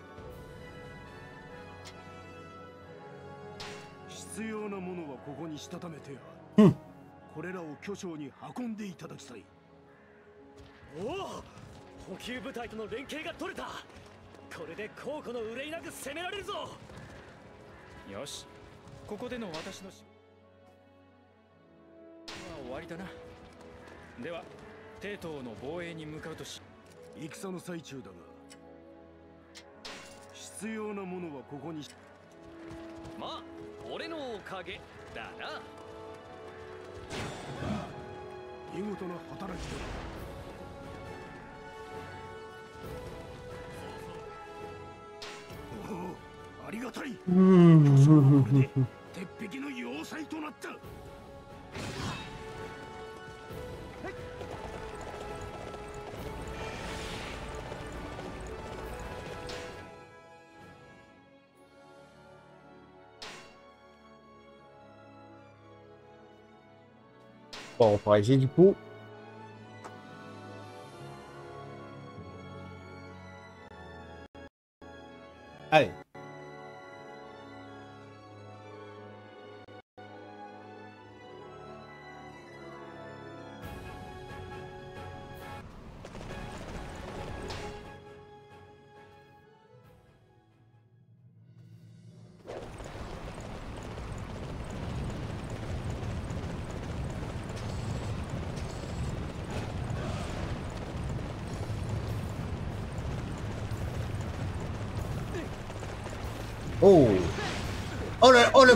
にしたためてある、これらを巨匠に運んでいただきたい。おお補給部隊との連携が取れた。これで皇庫の憂いなく攻められるぞ。よし。ここでの私のしは終わりだな。では帝東の防衛に向かうとし。戦の最中だが必要なものはここに。しまあ俺のおかげだな。見事な働きだありがとう渡りうん。鉄壁の要塞となった「transport par ici, du coup. Allez.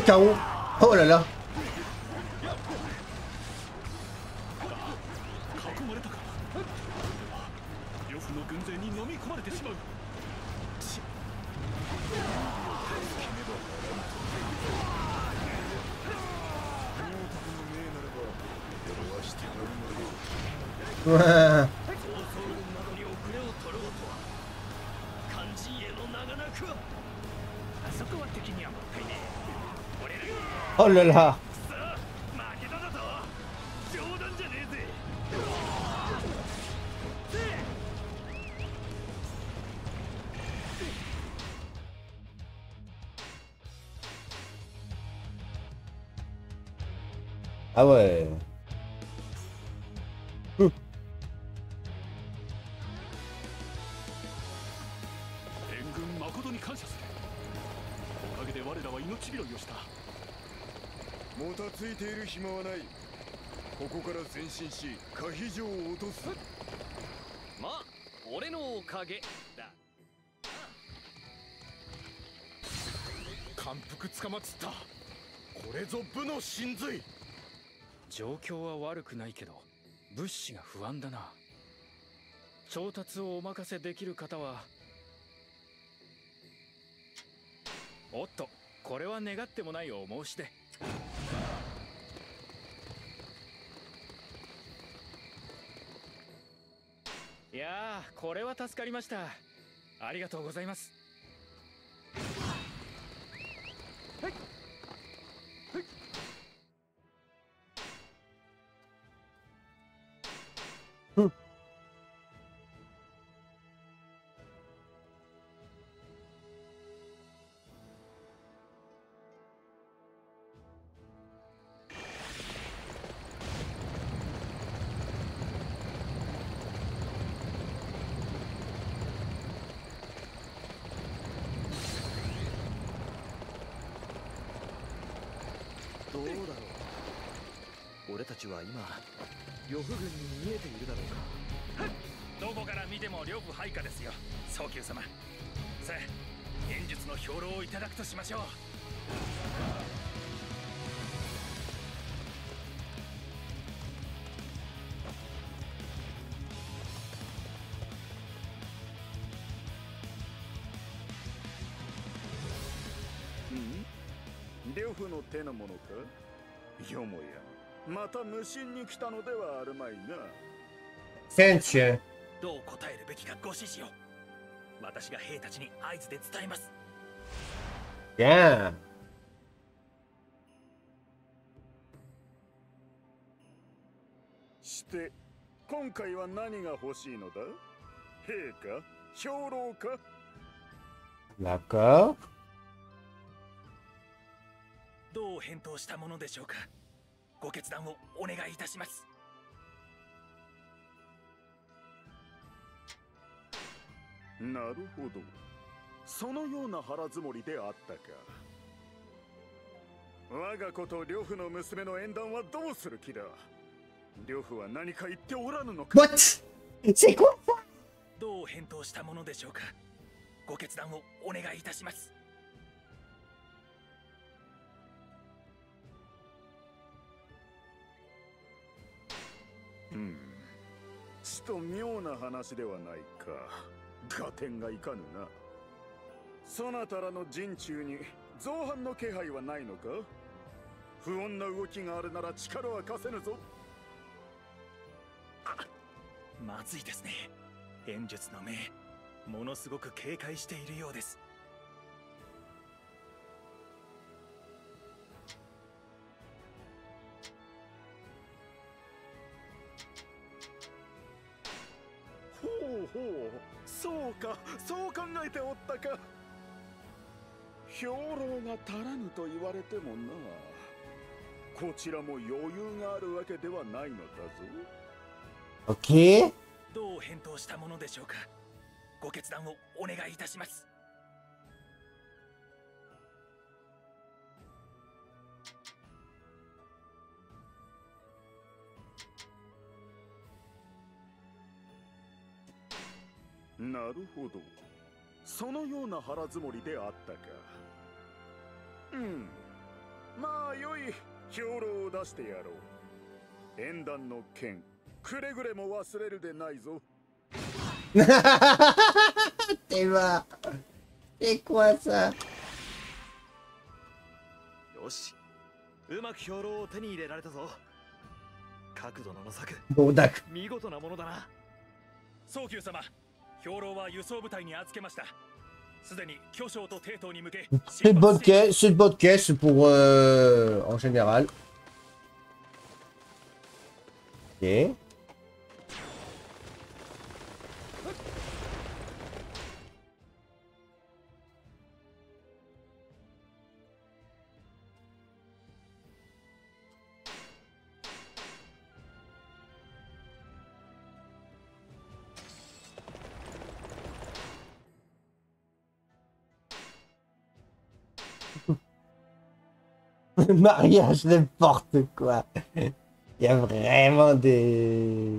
KO là là. Ah ouais. 前進し可否城を落とす。まあ俺のおかげだ。感服つかまつった。これぞ武の真髄。状況は悪くないけど物資が不安だな。調達をお任せできる方はおっとこれは願ってもないお申し出これは助かりました。ありがとうございます。どちは今呂布軍に見えているだろうか。どこから見ても両部配下ですよ。早急様。さあ演術の兵糧をいただくとしましょう。呂布の手のものか？よもやまた無心に来たのではあるまいな。Sentien. どう答えるべきかご指示を。私が兵たちに合図で伝えます。て今回は何が欲しいのだ？兵か？兵糧か？D'accord どう返答したものでしょうか？ご決断をお願いいたします。なるほど。そのような腹積もりであったか。我が子と呂布の娘の縁談はどうする気だ？呂布は何か言っておらぬのか？What? どう返答したものでしょうか？ご決断をお願いいたしますうん。ちと妙な話ではないか。合点がいかぬな。そなたらの陣中に造反の気配はないのか？不穏な動きがあるなら力は貸せぬぞ。まずいですね。演術の目ものすごく警戒しているようです。ほうそうかそう考えておったか。兵糧が足らぬと言われてもな。こちらも余裕があるわけではないのだぞ。Ok？どう返答したものでしょうか。ご決断をお願いいたしますなるほど。そのような腹積もりであったか。うん。まあよい兵糧を出してやろう。縁談の件くれぐれも忘れるでないぞ。T'es va. C'est quoi ça よし。うまく兵糧を手に入れられたぞ。角度のの策 Bon, d'accord. 見事なものだな。早急様兵糧は輸送部隊に預けましたすでに巨匠と帝都に向け C'est pour euh, en général. Ok. Le Mariage n'importe quoi. Il y a vraiment des...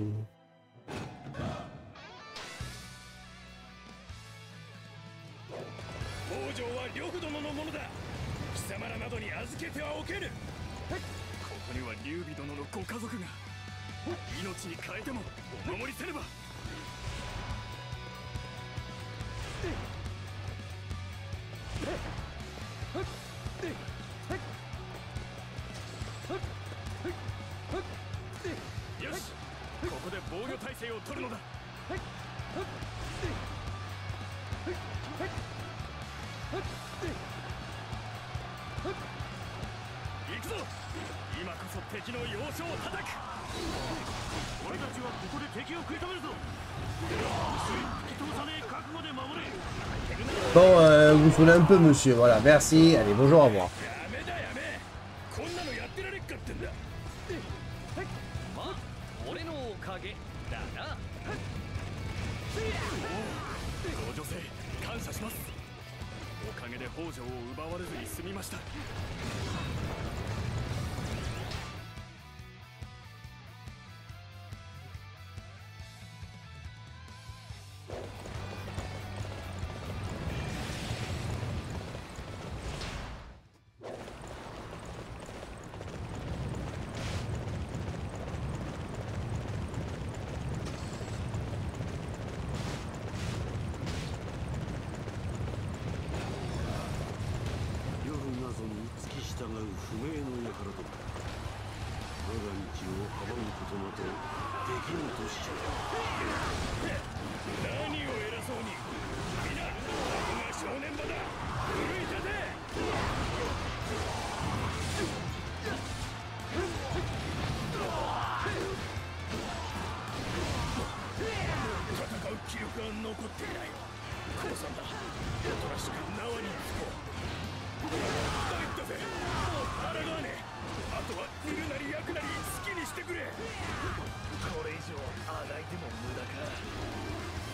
勢を取るのだ行くぞ今こそ敵の要所を叩く俺たちはここで敵を食い止めるぞ吹き通さねえ覚悟で守れ Bon, euh, vous saoulez un peu, monsieur. Voilà, merci. Allez, bonjour, au revoir.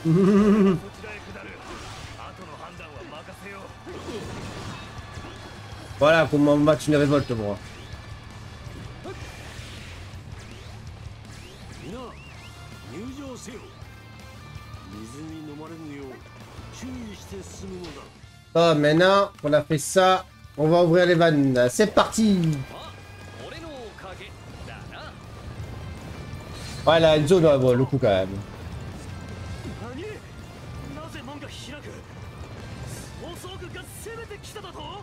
voilà comment on match une révolte, moi. Oh, maintenant qu'on a fait ça, on va ouvrir les vannes. C'est parti ah, Ouais, là, Enzo doit avoir le coup quand même. 的头。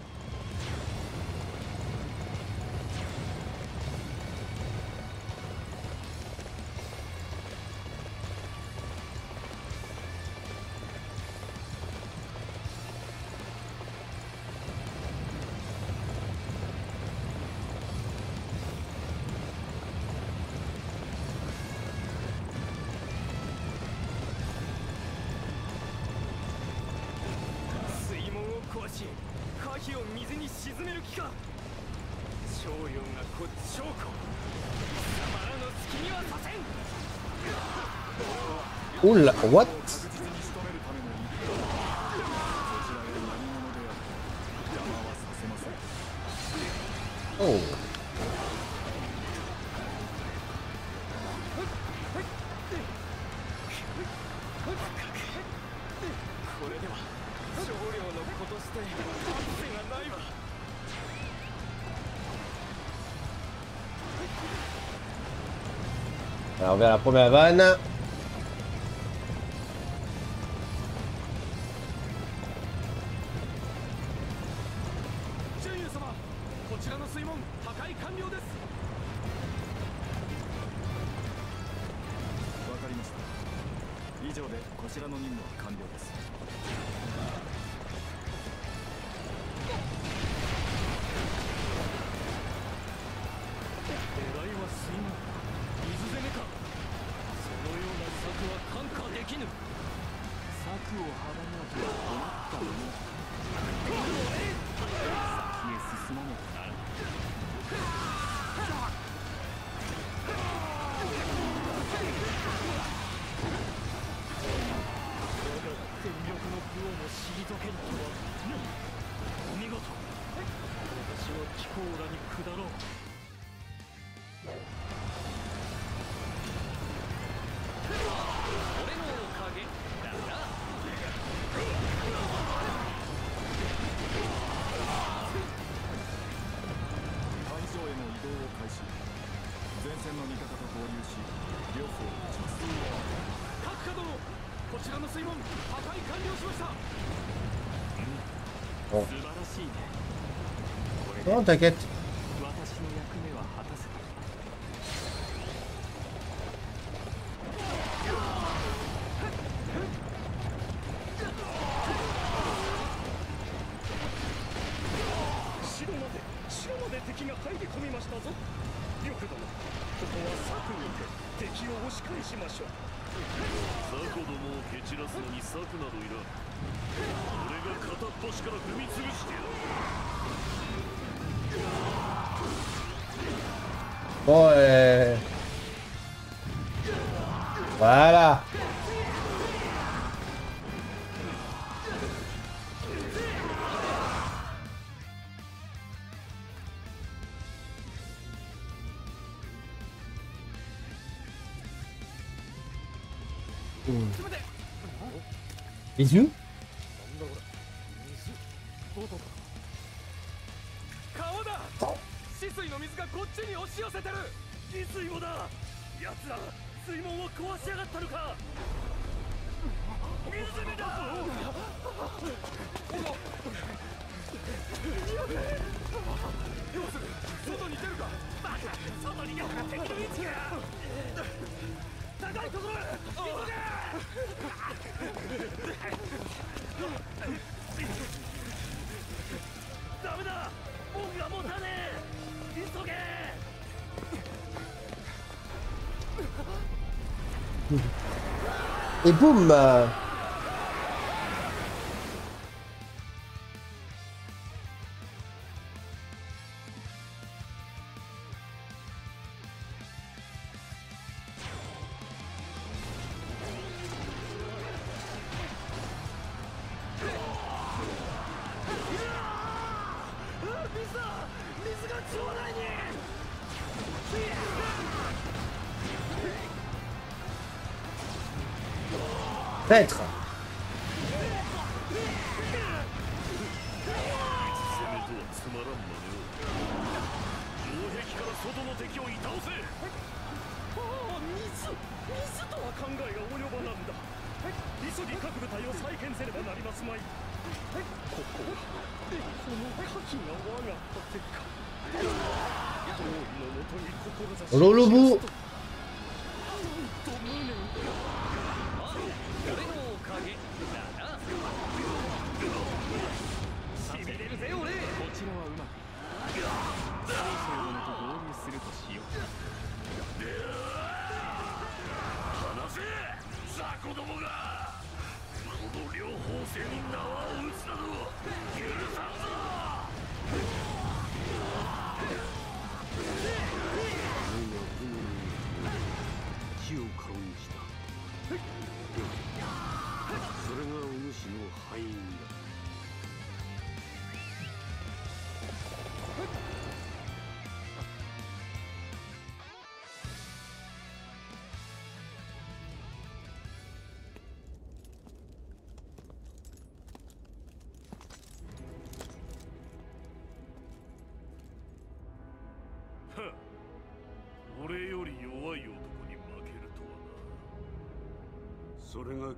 Oula, what? Oh Alors vers la première vanne. i get Les Et boum euh, Peut-être. Lolo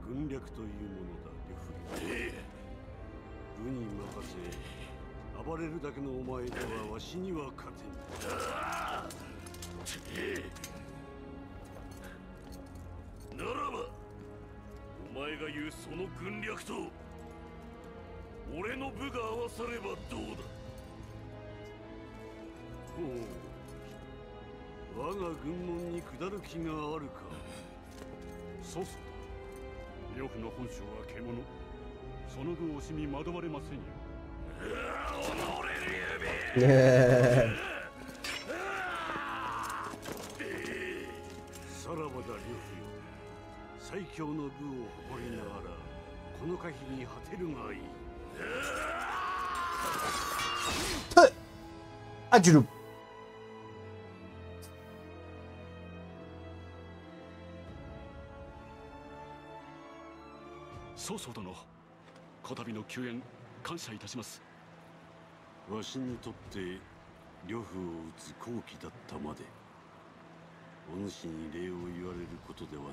軍略というものだ。呂布なえ武に任せ。暴れるだけのお前ではわしには勝てん。ああええならばお前が言うその軍略と俺の部が合わさればどうだ。ほう。我が軍門に下る気があるか。だ呂布の本性は獣。その分惜しみ惑われませんよ。さらばだ呂布よ。最強の部を誇りながらこの可否に果てるがいい。アジュル曹操殿こたびの救援感謝いたします。わしにとって呂布を討つ好機だったまでお主に礼を言われることではない。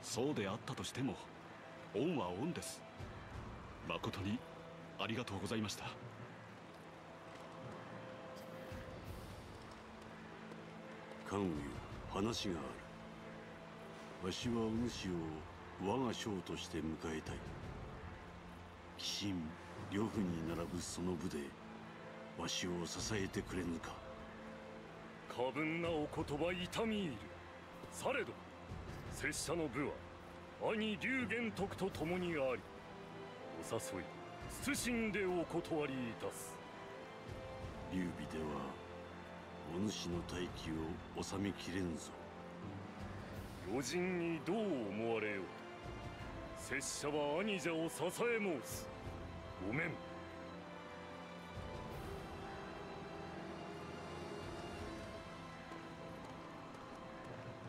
そうであったとしても恩は恩です。誠にありがとうございました。関羽よ話がある。わしはお主を我が将として迎えたい。鬼神呂布に並ぶその部でわしを支えてくれぬか。過分なお言葉痛み入る。されど拙者の部は兄龍玄徳と共にありお誘い謹んでお断りいたす。劉備ではお主の大気を収めきれんぞ。余人にどう思われよう。と拙者は兄者を支え申す。ごめん。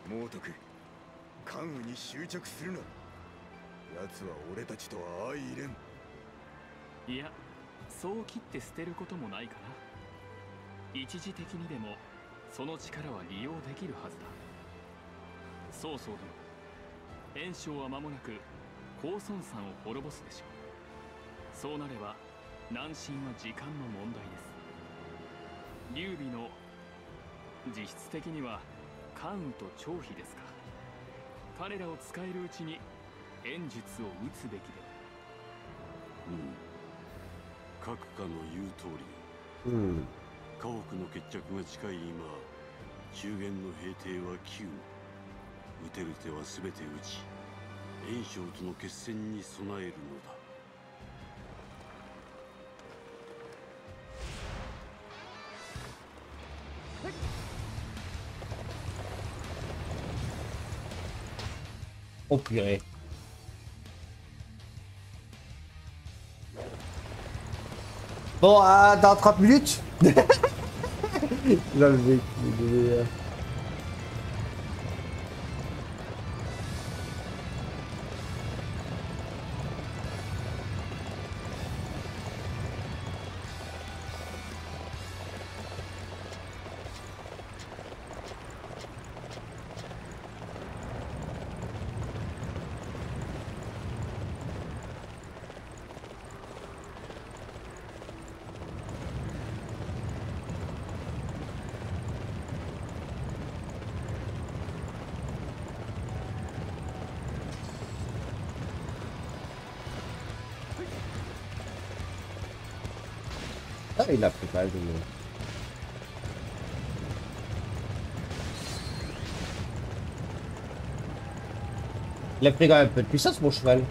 猛徳関羽に執着するな。奴は俺たちとは相入れん。いやそう切って捨てることもないかな。一時的にでもその力は利用できるはずだ。曹操殿袁紹は間もなく高孫山を滅ぼすでしょう。そうなれば南進は時間の問題です。劉備の実質的には関羽と張飛ですか。彼らを使えるうちに演術を打つべきで。うん。閣下の言う通り。うん。家屋の決着が近い今中原の平定は急。打てる手は全て打ち袁紹との決戦に備えるのだOh purée. Bon, ah, dans 30 minutes Là, le il a pris Il a pris quand même un peu de puissance, mon cheval.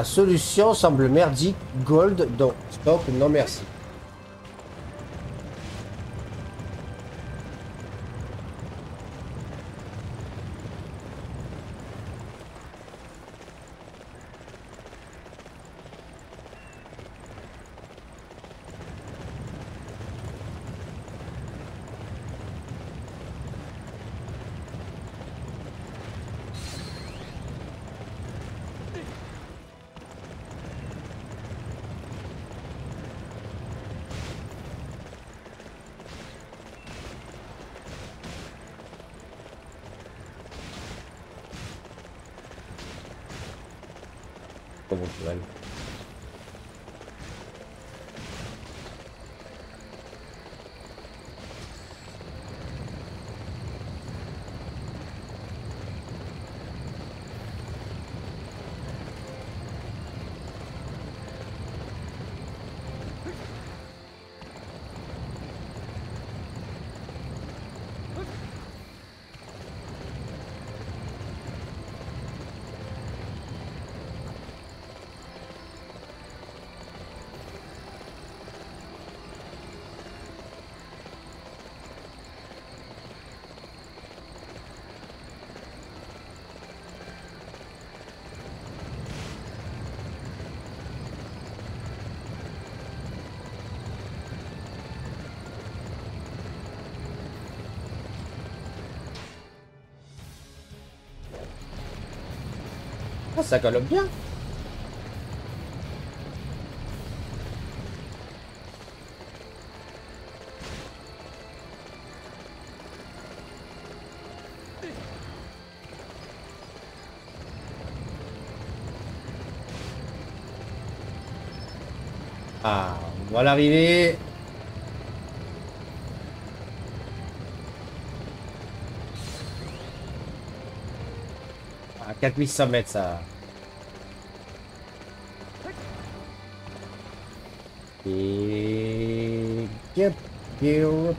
La solution semble merdique. Gold, donc stock, non merci. Ça galope bien. Ah, voit l'arrivée. À 4100 mètres, ça. You.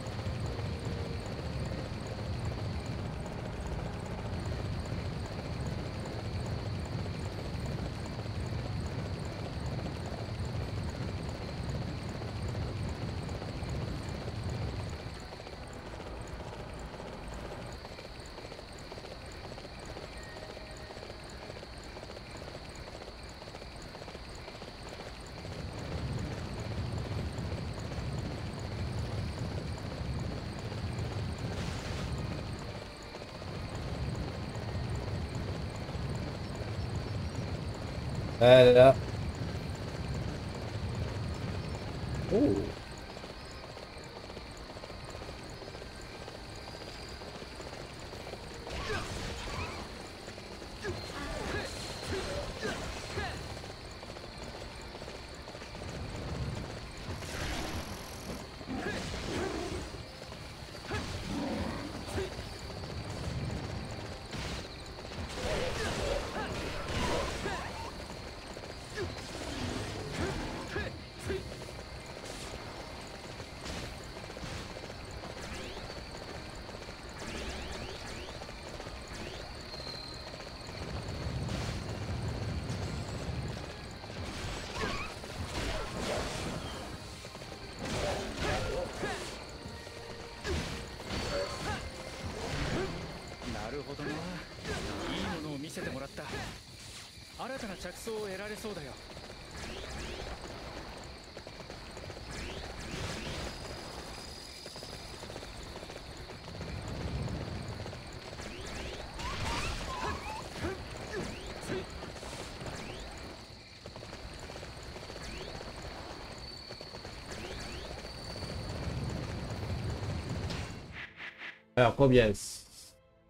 Alors combien?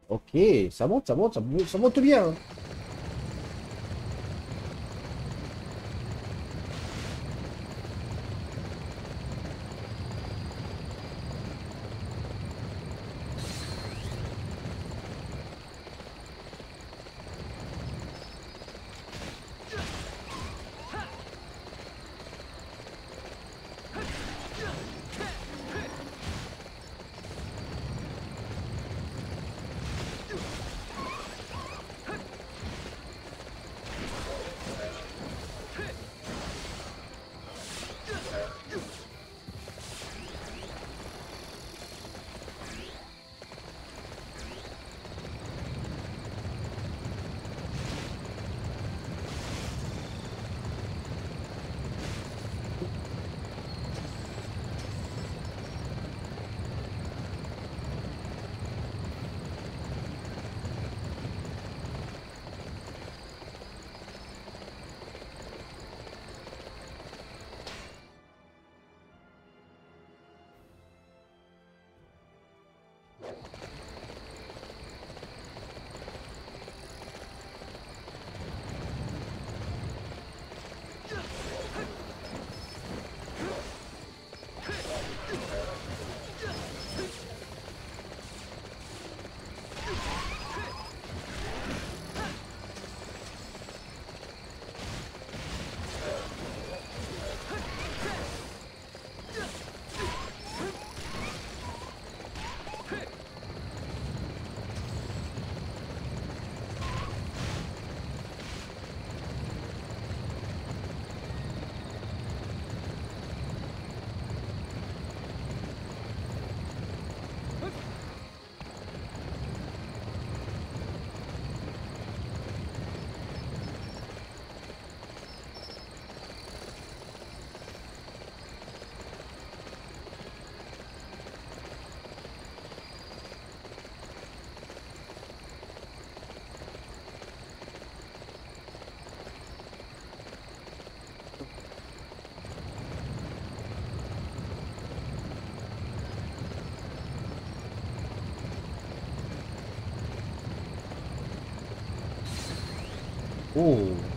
Ok, ça monte, ça monte, ça monte, bien. hein.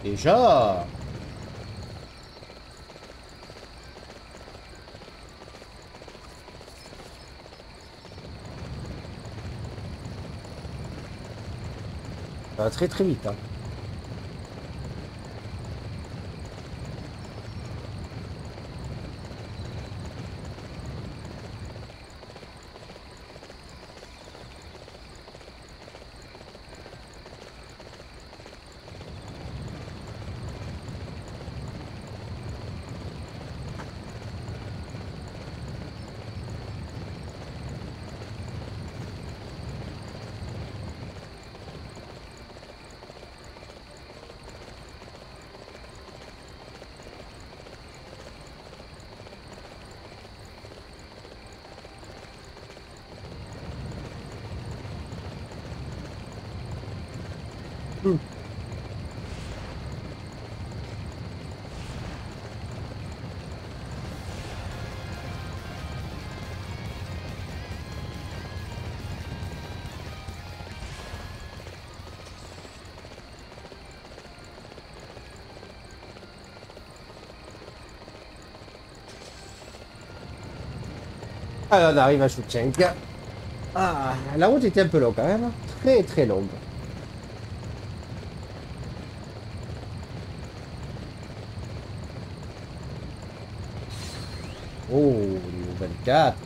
Déjà très très vite. Hein. On arrive à Shevchenko. Ah, la route était un peu longue quand même. Très très longue. Oh, niveau 24.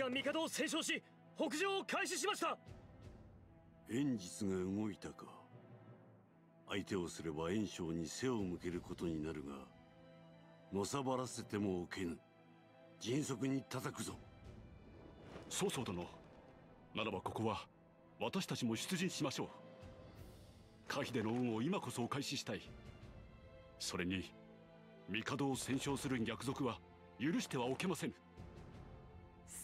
が帝を戦勝し北上を開始しました。演術が動いたか。相手をすれば炎章に背を向けることになるがのさばらせてもおけぬ。迅速に叩くぞ。そうそう殿。ならばここは私たちも出陣しましょう。可否での運を今こそお返ししたい。それに帝を戦勝する逆賊は許してはおけません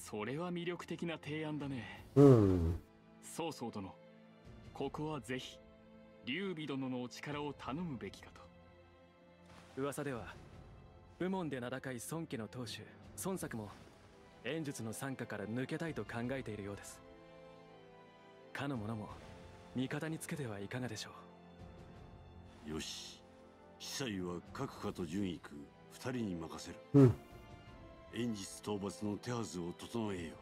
それは魅力的な提案だね。うん。そうそう殿ここはぜひ劉備殿のお力を頼むべきかと。噂では部門で名高い孫家の当主孫作も演術の傘下から抜けたいと考えているようです。かの者も味方につけてはいかがでしょよし。司祭は各課と順位二人に任せる。うん演術討伐の手はずを整えよ。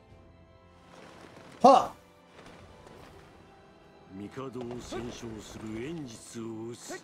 は帝を戦勝する演術を打つ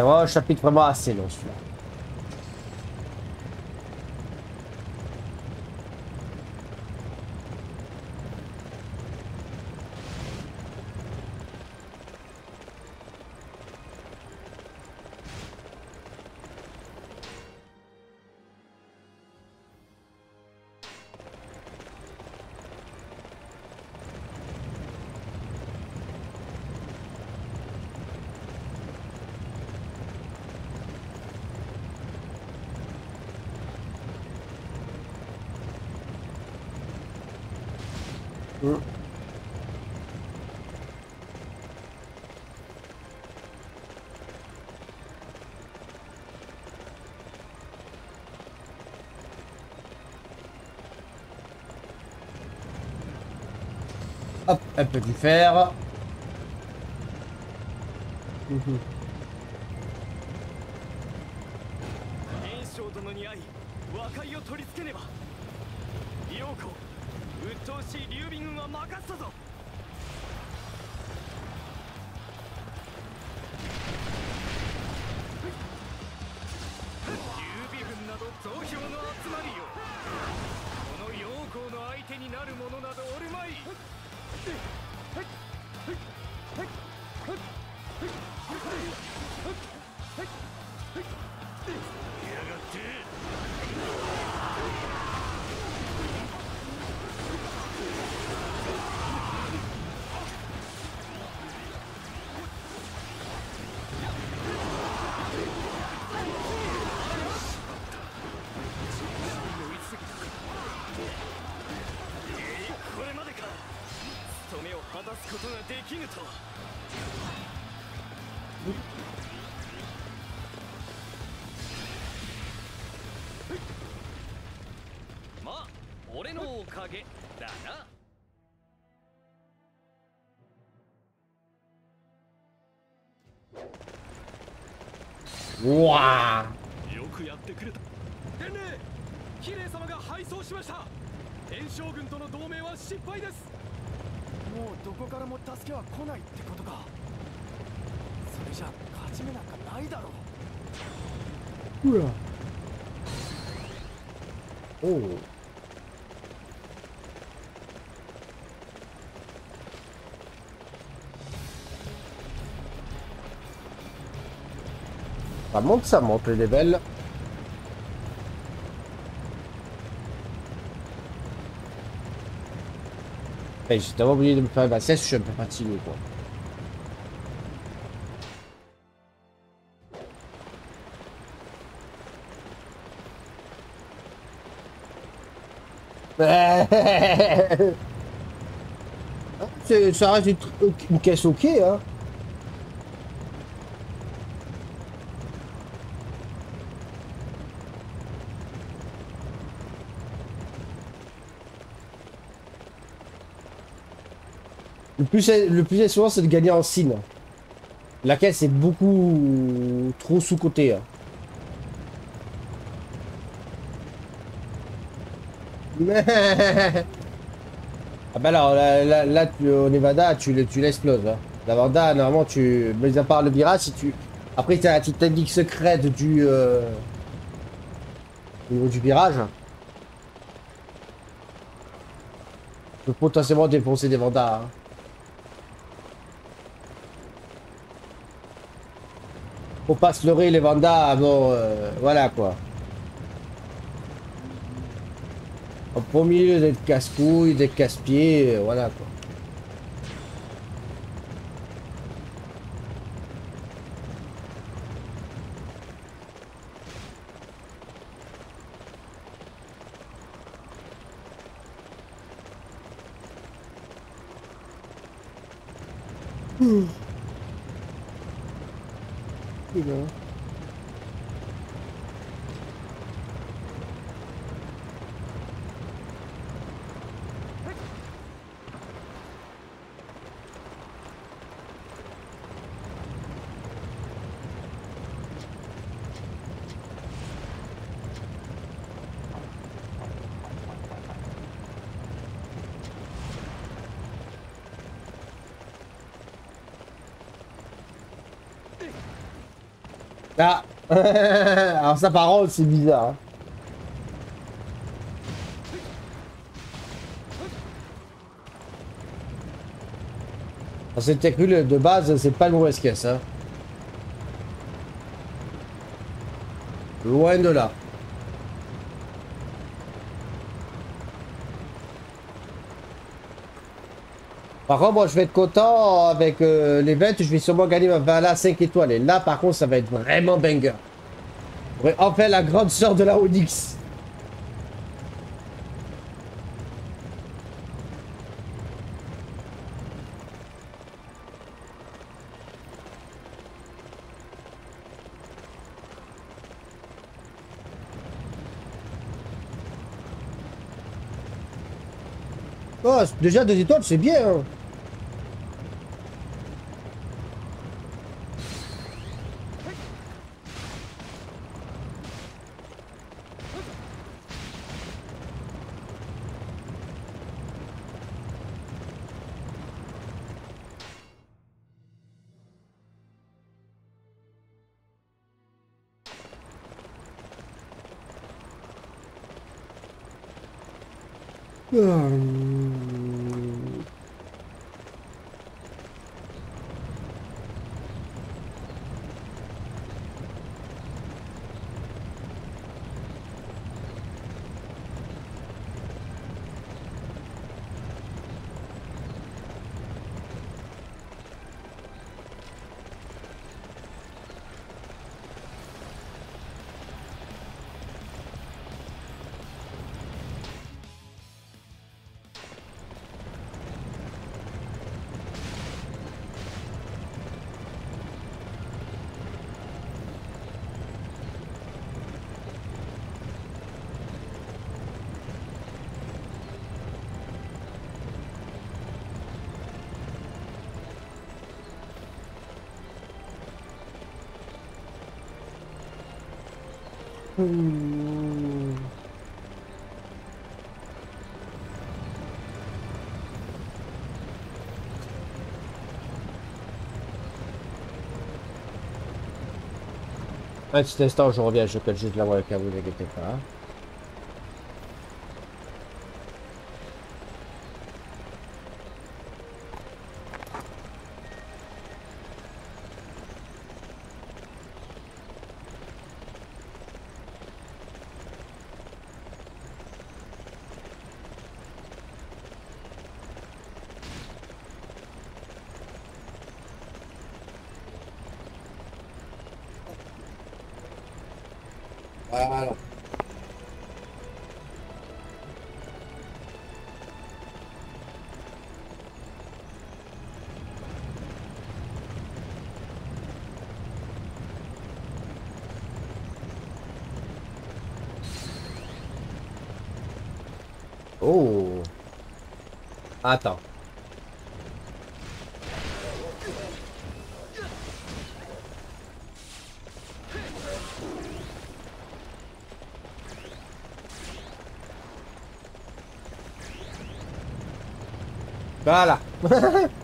C'est vraiment un chapitre vraiment assez long celui-là. elle peut lui faire うわよくやってくれた。天霊キレイ様が敗走しました。炎将軍との同盟は失敗です。もうどこからも助けは来ないってことか。それじゃ勝ち目なんかないだろう。うわ。おお Ça monte, ça monte les levels. Hey, j'ai d'abord oublié de me faire ma cesse, je suis un peu fatigué quoi. C'est- Ça reste une, une caisse ok hein. Le plus, le plus souvent, c'est de gagner en signe. La caisse est beaucoup trop sous-cotée. hein. ah bah alors, là, là, là, tu- au Nevada, tu, tu l'exploses. Hein. La Vanda, normalement, tu... Mais à part le virage, si tu... Après, tu as la petite technique secrète du... euh, Au niveau du virage. Tu peux potentiellement défoncer des Vandas. hein. Faut pas se leurrer les Vandas, bon, euh, voilà quoi. En premier lieu d'être casse-couilles, d'être casse-pieds, euh, voilà quoi. Hmm. Putain. Ah Alors ça par contre c'est bizarre. hein. Alors, Cette technique de base, c'est pas une mauvaise caisse. Hein. Loin de là. Par contre, moi, je vais être content avec euh, les 20, je vais sûrement gagner ma Valhalla 5 étoiles. Et là, par contre, ça va être vraiment banger. J'aurai enfin la grande sœur de la Onyx. Oh, déjà deux étoiles, c'est bien. hein. Un petit instant, je reviens, je colle juste la webcam, vous inquiétez pas. Voilà. Oh. Attends. Voilà.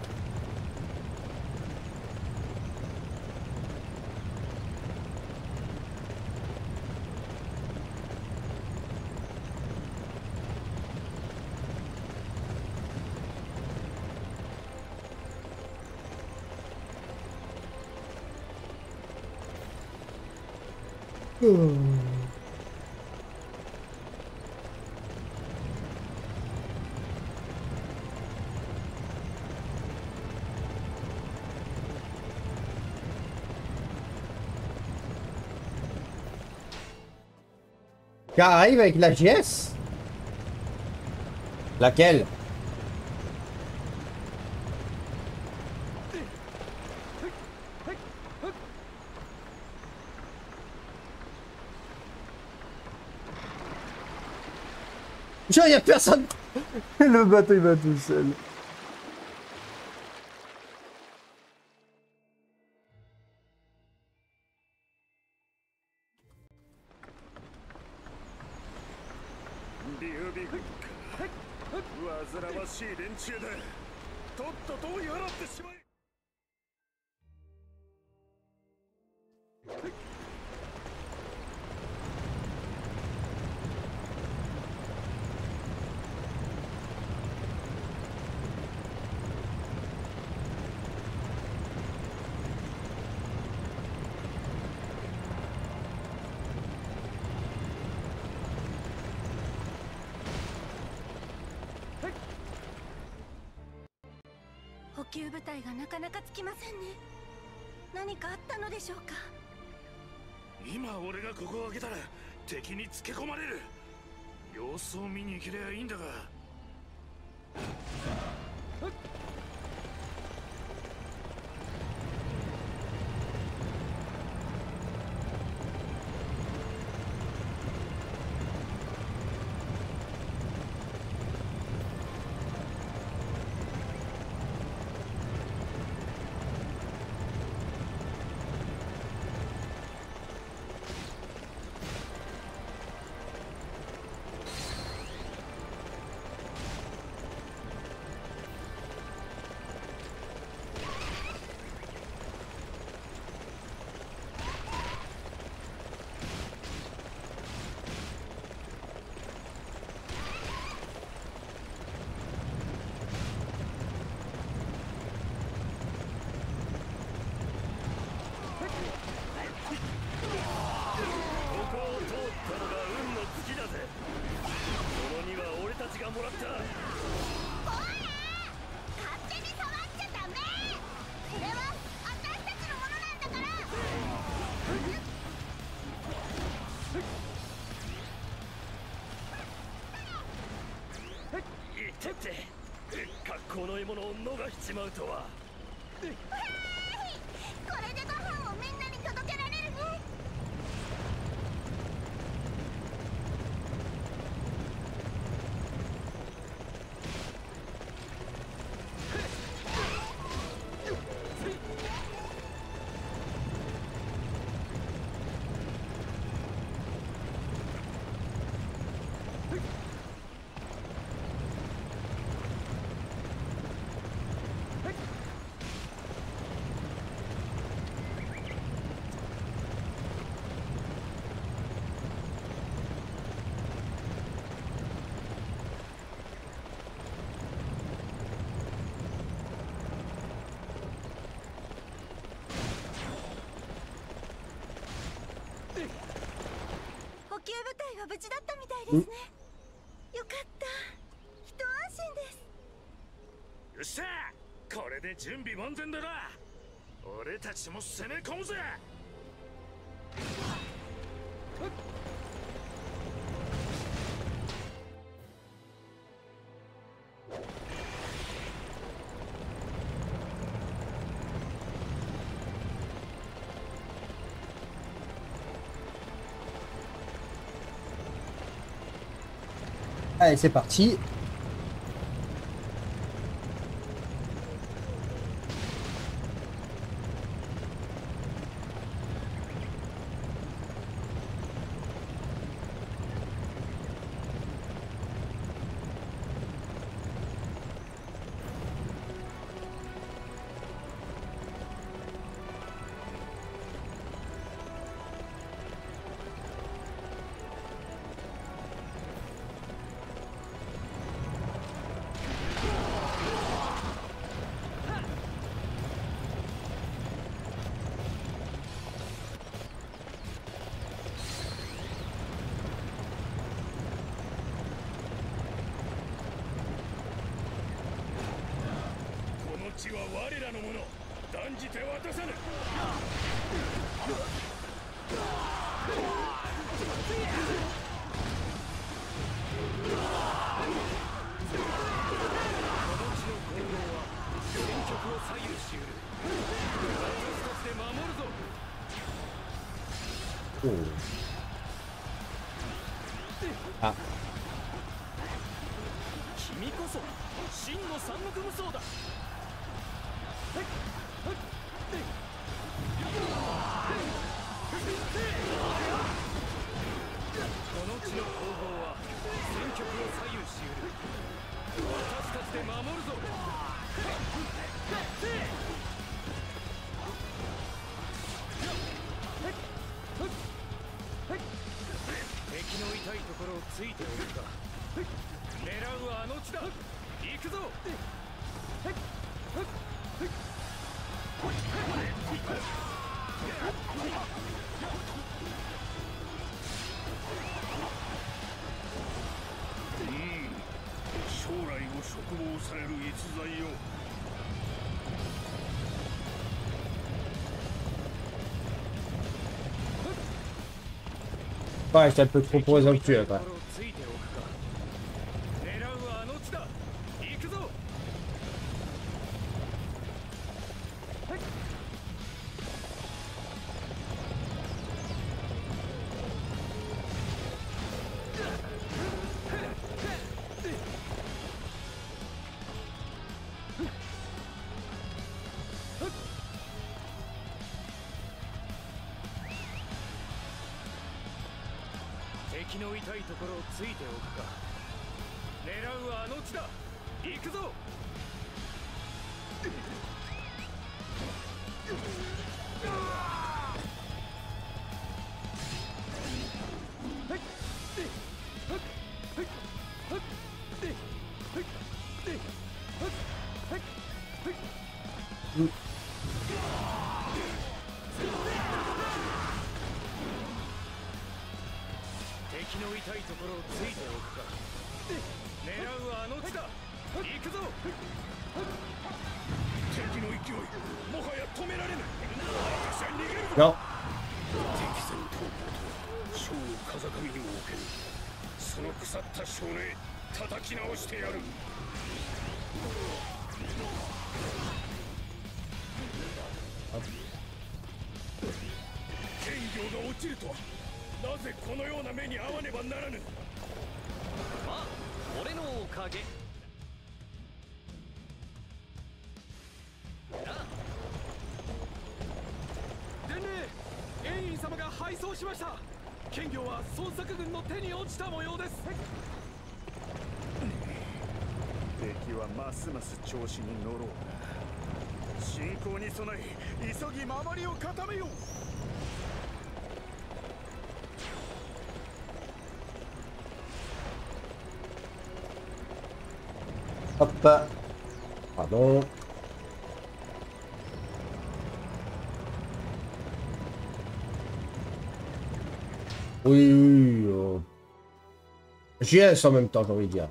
Qui arrive avec la GS Laquelle? Genre, y a personne. Le bateau, il va tout seul. Monsieur there! きませんね。何かあったのでしょうか？今俺がここを開けたら敵につけ込まれる。様子を見に行けりゃいいんだが。ここを通ったのがちまうとはこれでご飯をみんなに届けられるねは無事だったみたいですねよかった。一安心です。よっしゃ。これで準備万全だな。俺たちも攻め込むぜ Allez, c'est parti. 守るぞ。敵の痛いところをついておるか。狙うはあの地だ。行くぞ。望される逸材よ Ouais, c'est un peu trop présomptueux, quoi. しました剣業は孫作軍の手に落ちた模様です敵はますます調子に乗ろうな進行に備え急ぎ守りを固めよう Hop. Pardon. Oui, oui, oui. euh, Oui, oui. Euh... J'y en même temps, j'ai envie de dire.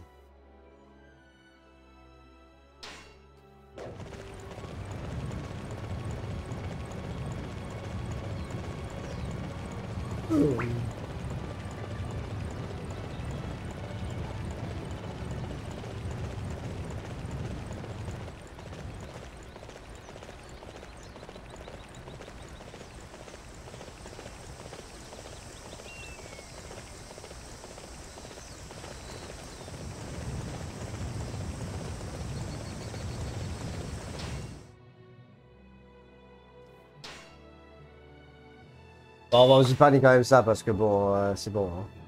Bon, on va vous quand même ça parce que bon, euh, c'est bon. Hein.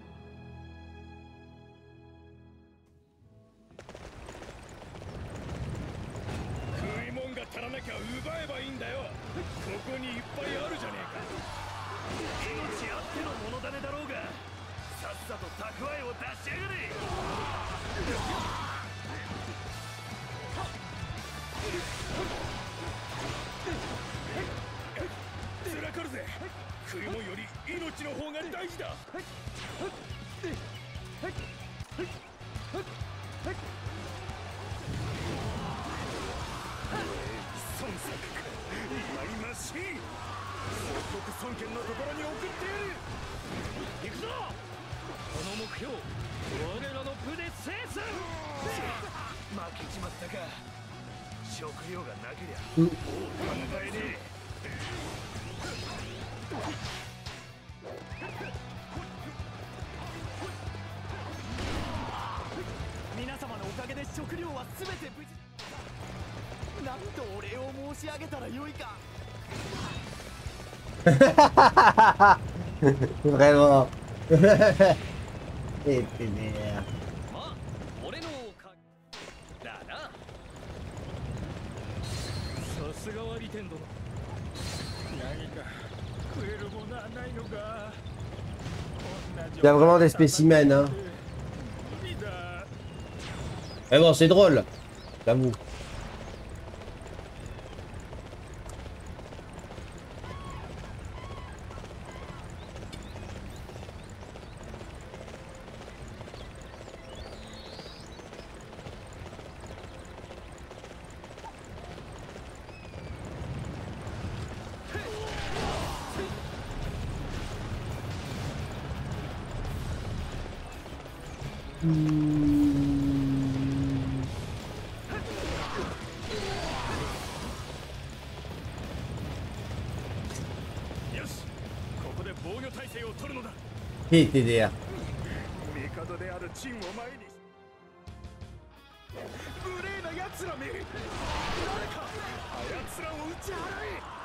Vraiment. Et pénère. Il y a vraiment des spécimens, hein. Ah Mais bon, c'est drôle, j'avoue. 引いてでや帝である。を前に無礼な奴ら誰かつらを打ち払え。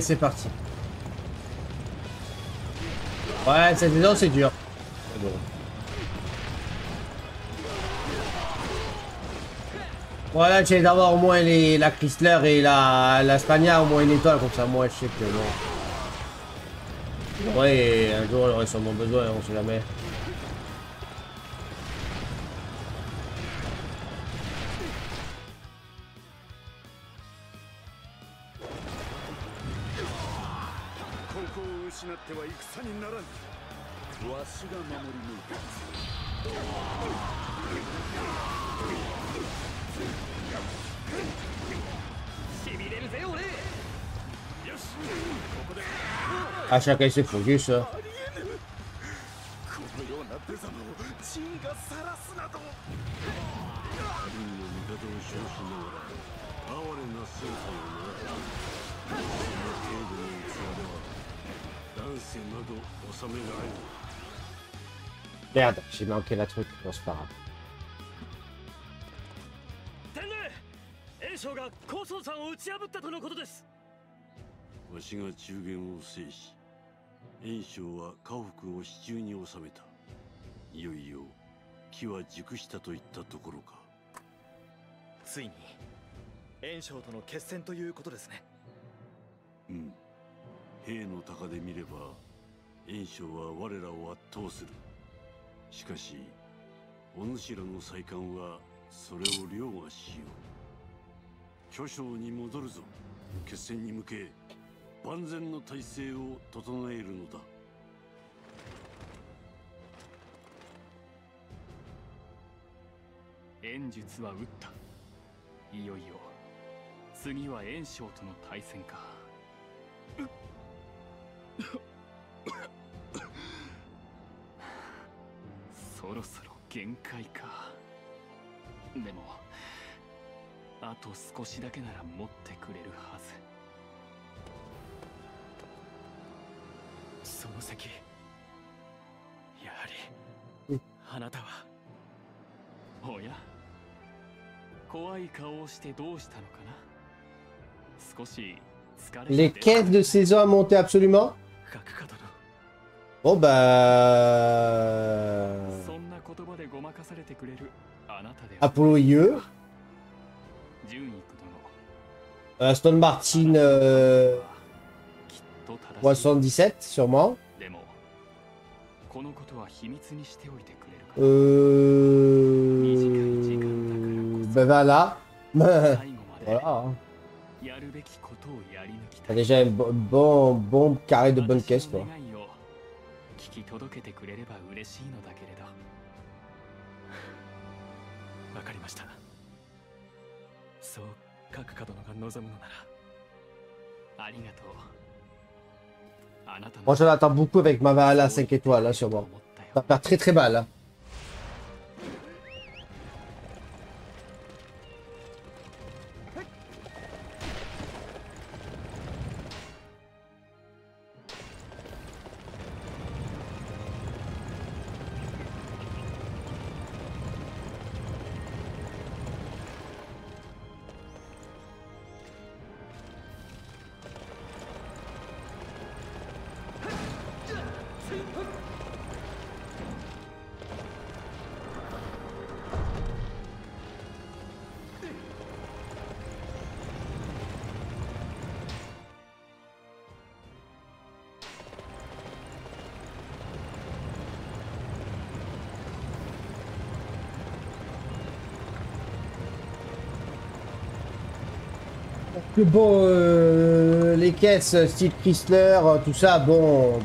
C'est parti. Ouais, cette saison, c'est dur. Voilà, j'ai d'avoir au moins les, la Chrysler et la, la Spagna, au moins une étoile, comme ça, moi, je sais que non. Ouais, un jour, elle aurait sûrement besoin, on sait jamais. 称しながら哀れな姿よなその程度の器では乱世など収められぬ Merde, j'ai manqué la truc. Bon, c'est pas grave. 天霊炎章が高層山を打ち破ったとのことですわしが中元を制し炎章は家福を手中に収めた。いよいよ木は熟したといったところか。ついに炎章との決戦ということですね。うん。兵の高で見れば炎章は我らを圧倒する。しかしお主らの再官はそれを凌駕しよう。巨匠に戻るぞ。決戦に向け万全の体制を整えるのだ。演術は打った。いよいよ次は炎章との対戦か。そろそろ限界か。でもあと少しだけなら持ってくれるはず。その席。やはりあなたは。おや怖い顔をしてどうしたのかな？少し疲れて lesquelles de ces hommes ont été absolument かくかとおばそんな言葉でごまかされてくれるあなたであっぷうゆ Aston Martin euh... 77, sûrement. Euh... Ben voilà. voilà. Hein. T'as déjà un bon, carré de bonne caisse, quoi. Moi j'en attends beaucoup avec ma Valhalla 5 étoiles là sûrement. Ça va faire très très mal. hein. Bon, euh, les caisses euh, style Chrysler, euh, tout ça, bon,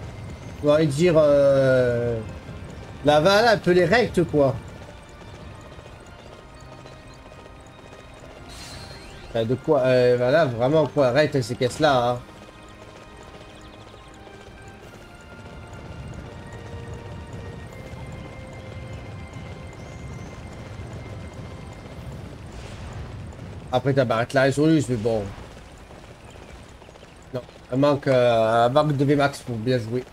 on va dire, euh, la Valhalla, un peu les rectes quoi. Enfin, de quoi, euh, voilà, vraiment quoi, recte ces caisses-là. hein. Après, t'as barrette la Resolution, mais bon. Un manque, euh, un manque de VMAX pour bien jouer.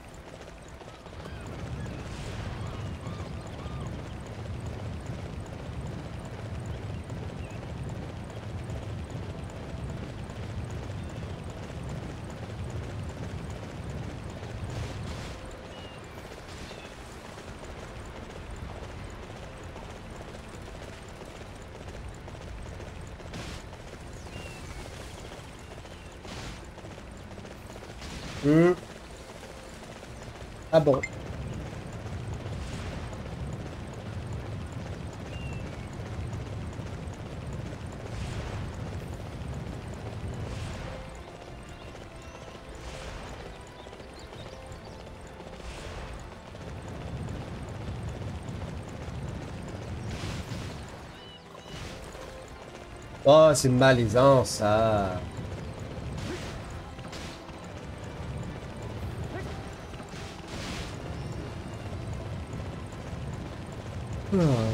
c'est malaisant, ça. Ah.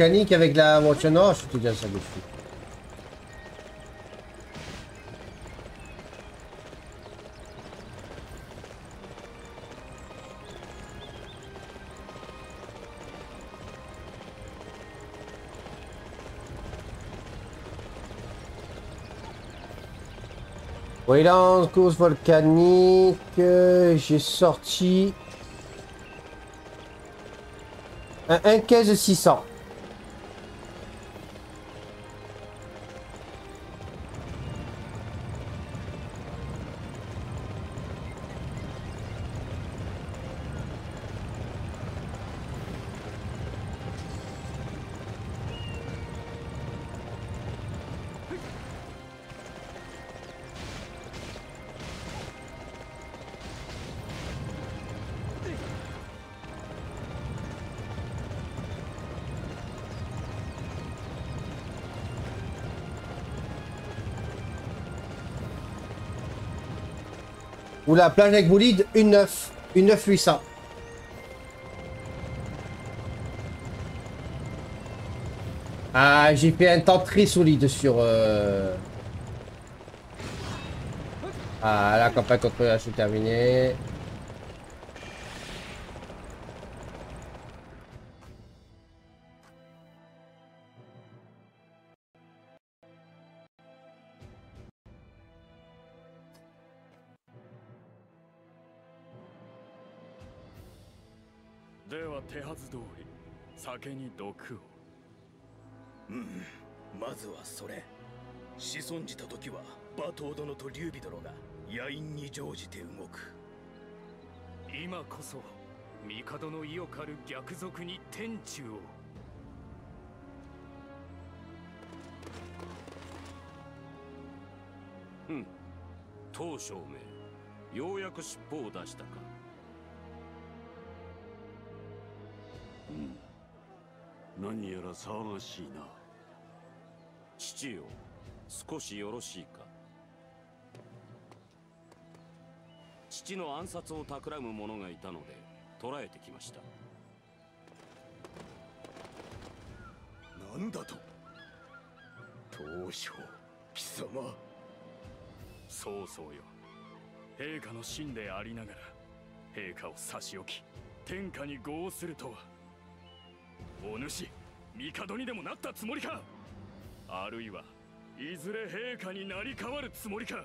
Volcanique avec la voiture. Non, je te dis ça dessus. En course volcanique, j'ai sorti un, un caisse de 600. La plage avec bolide, une 9. Une 9 800. Ah, j'ai fait un temps très solide sur... Euh... Ah, la campagne contre la terminée. と劉備殿が野因に乗じて動く。今こそ帝の意を狩る逆賊に天誅を。うん。当証明ようやく尻尾を出したか。うん。何やら騒がしいな。父よ少しよろしいか父の暗殺を企む者がいたので捕らえてきました。なんだと？当初貴様。そうそうよ。陛下の真でありながら陛下を差し置き天下に合するとは。お主帝にでもなったつもりか？あるいはいずれ陛下になり変わるつもりか？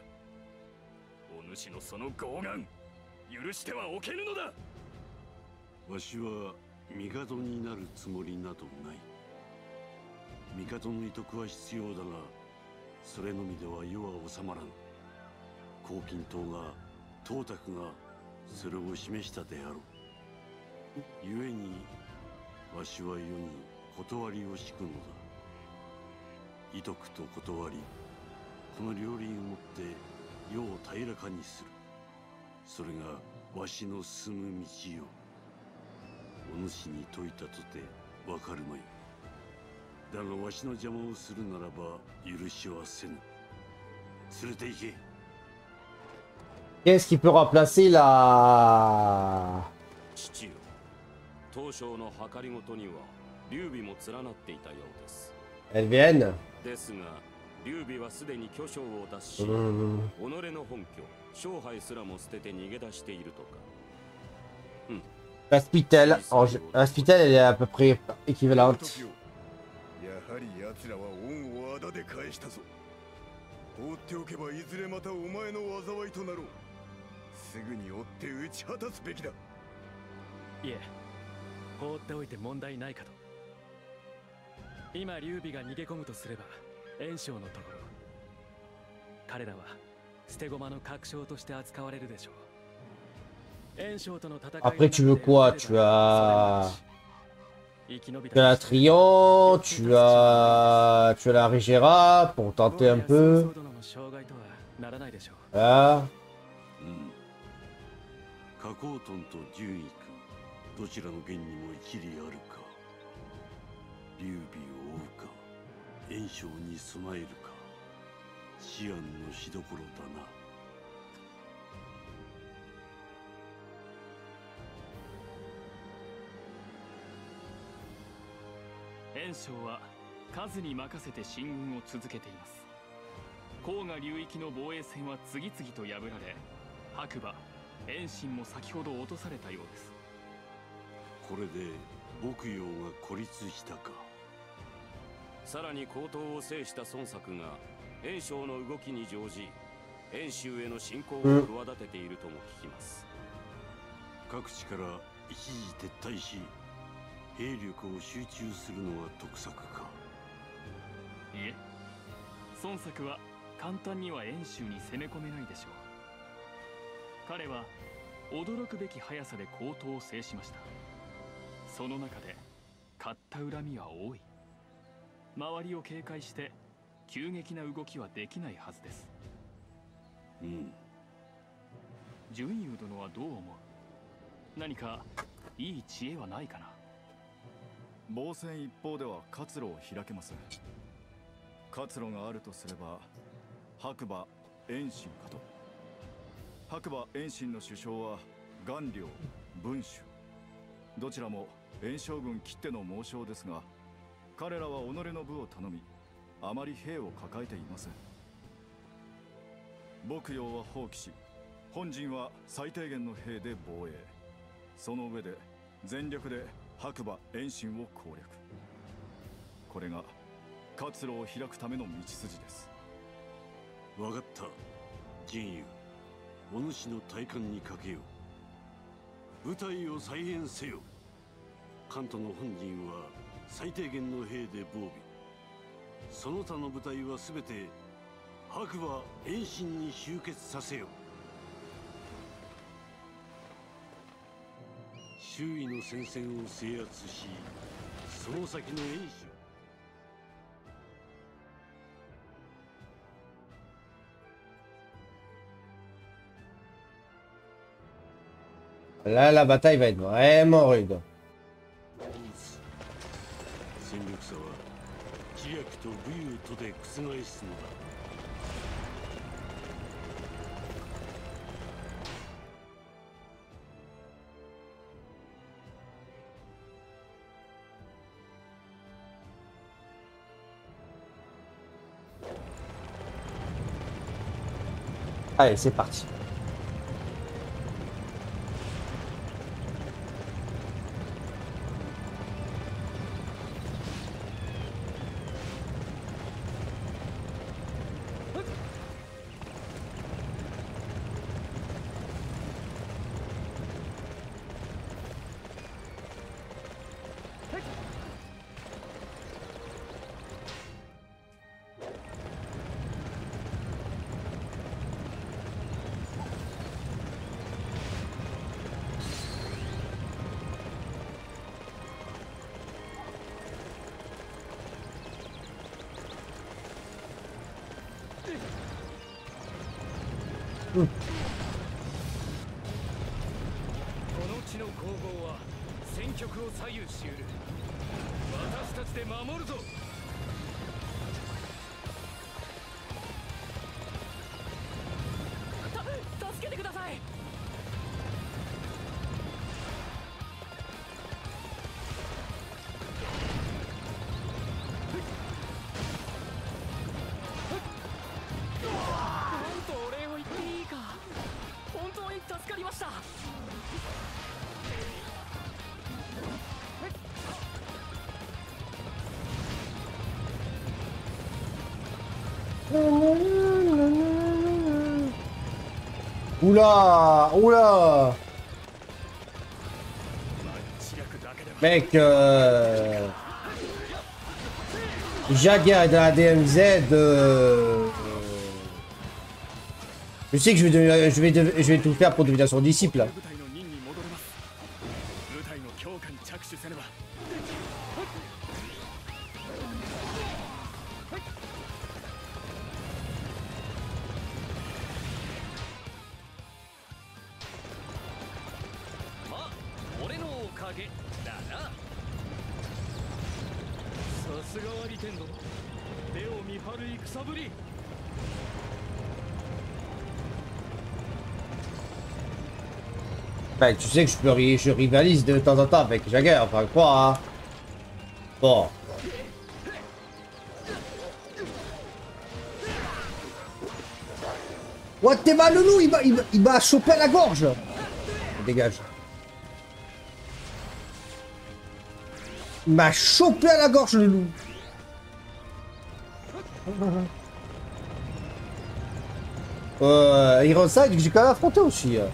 お主のその傲慢。許してはおけぬのだ。わしは帝になるつもりなどない。帝の遺徳は必要だがそれのみでは世は収まらん。黄金党が董卓がそれを示したであろう。故にわしは世に断りを敷くのだ。遺徳と断りこの両輪をもって世を平らかにする。それがわしの進む道よ。お主に説いたとてわかるまい。だがわしの邪魔をするならば許しはせぬ。連れて行け。Qu'est-ce qui peut remplacer la... 父よ。当初の計りごとには劉備も連なっていたようです。Elles viennent. ですが劉備はすでに巨匠を脱し、うん己の本拠勝敗すらも捨てて逃げ出しているとか。うん。La Spitel, en gé- la Spitel, elle est à peu près équivalente. やはり奴らは恩をあだで返したぞ。放っておけばいずれまたお前の災いとなろう。すぐに追って打ち果たすべきだ。いえ放っておいて問題ないかと。今劉備が逃げ込むとすれば袁紹のところ彼らは捨て駒の確証として扱われるでしょう袁紹との戦いの Après, tu veux quoi? Tu as. 生き延び Tu as la Trion, tu as. Tu as la Rigera pour tenter un peu. Voilà. うん加工トンと純育どちらの弦にも一理あるか劉備袁紹に備えるか。思案のしどころだな。袁紹は数に任せて進軍を続けています。黄河流域の防衛線は次々と破られ白馬遠心も先ほど落とされたようです。これで牧羊が孤立したかさらに高騰を制した孫作が袁紹の動きに乗じ遠州への侵攻を企てているとも聞きます、各地から一時撤退し兵力を集中するのは得策か。いえ孫作は簡単には遠州に攻め込めないでしょう。彼は驚くべき速さで高騰を制しました。その中で買った恨みは多い周りを警戒して急激な動きはできないはずです。うん。純優殿はどう思う？何かいい知恵はないかな？防戦一方では活路を開けません活路があるとすれば白馬遠心かと。白馬遠心の首相は顔料文州。どちらも炎将軍きっての猛将ですが彼らは己の部を頼みあまり兵を抱えていません。牧羊は放棄し本陣は最低限の兵で防衛。その上で全力で白馬遠心を攻略。これが活路を開くための道筋です。わかった。陣友お主の体感にかけよう。部隊を再編せよ。関東の本陣は最低限の兵で防備。その他の部隊は全て白馬遠心に集結させよ。周囲の戦線を制圧しその先の遠州 Là, la bataille va être vraiment rude. 知略と武勇とで覆すのだ「Allez, c'est parti. Oula, Oula Mec euh... Jagger la DMZ. Euh, je sais que je vais, tout faire pour devenir son disciple. Tu sais que je, peux, je rivalise de temps en temps avec Jagger, enfin quoi, hein Bon. What t'es mal le loup, il m'a il, il chopé à la gorge Dégage. Il m'a chopé à la gorge le loup. Euh, Ironside, j'ai quand même affronté aussi. Hein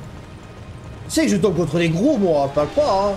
sais que je tombe contre des gros, moi, pas le hein.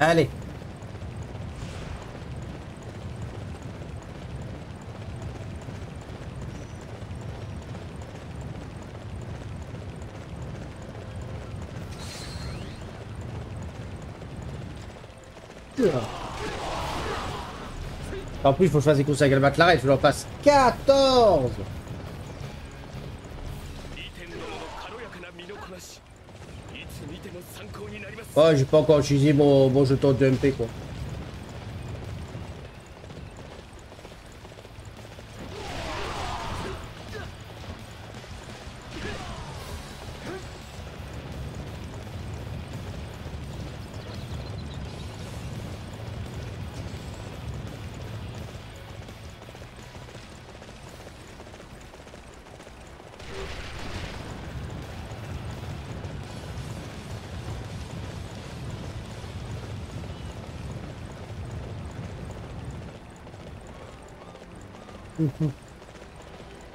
Allez. En plus, il faut choisir qu'on s'agale l'arrêt, je leur passe 14 J'ai pas encore utilisé mon, mon jeton de MP, quoi.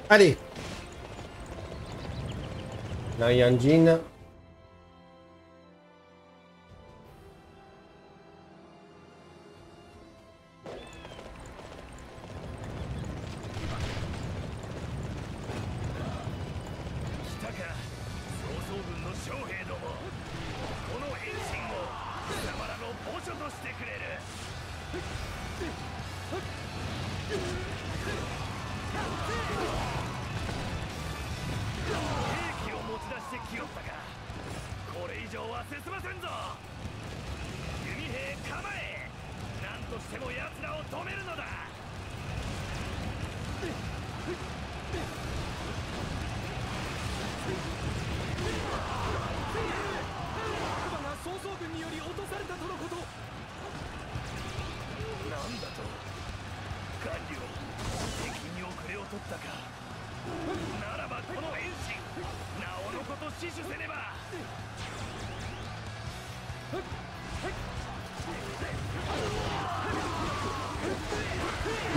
Allez. Là, il y jean.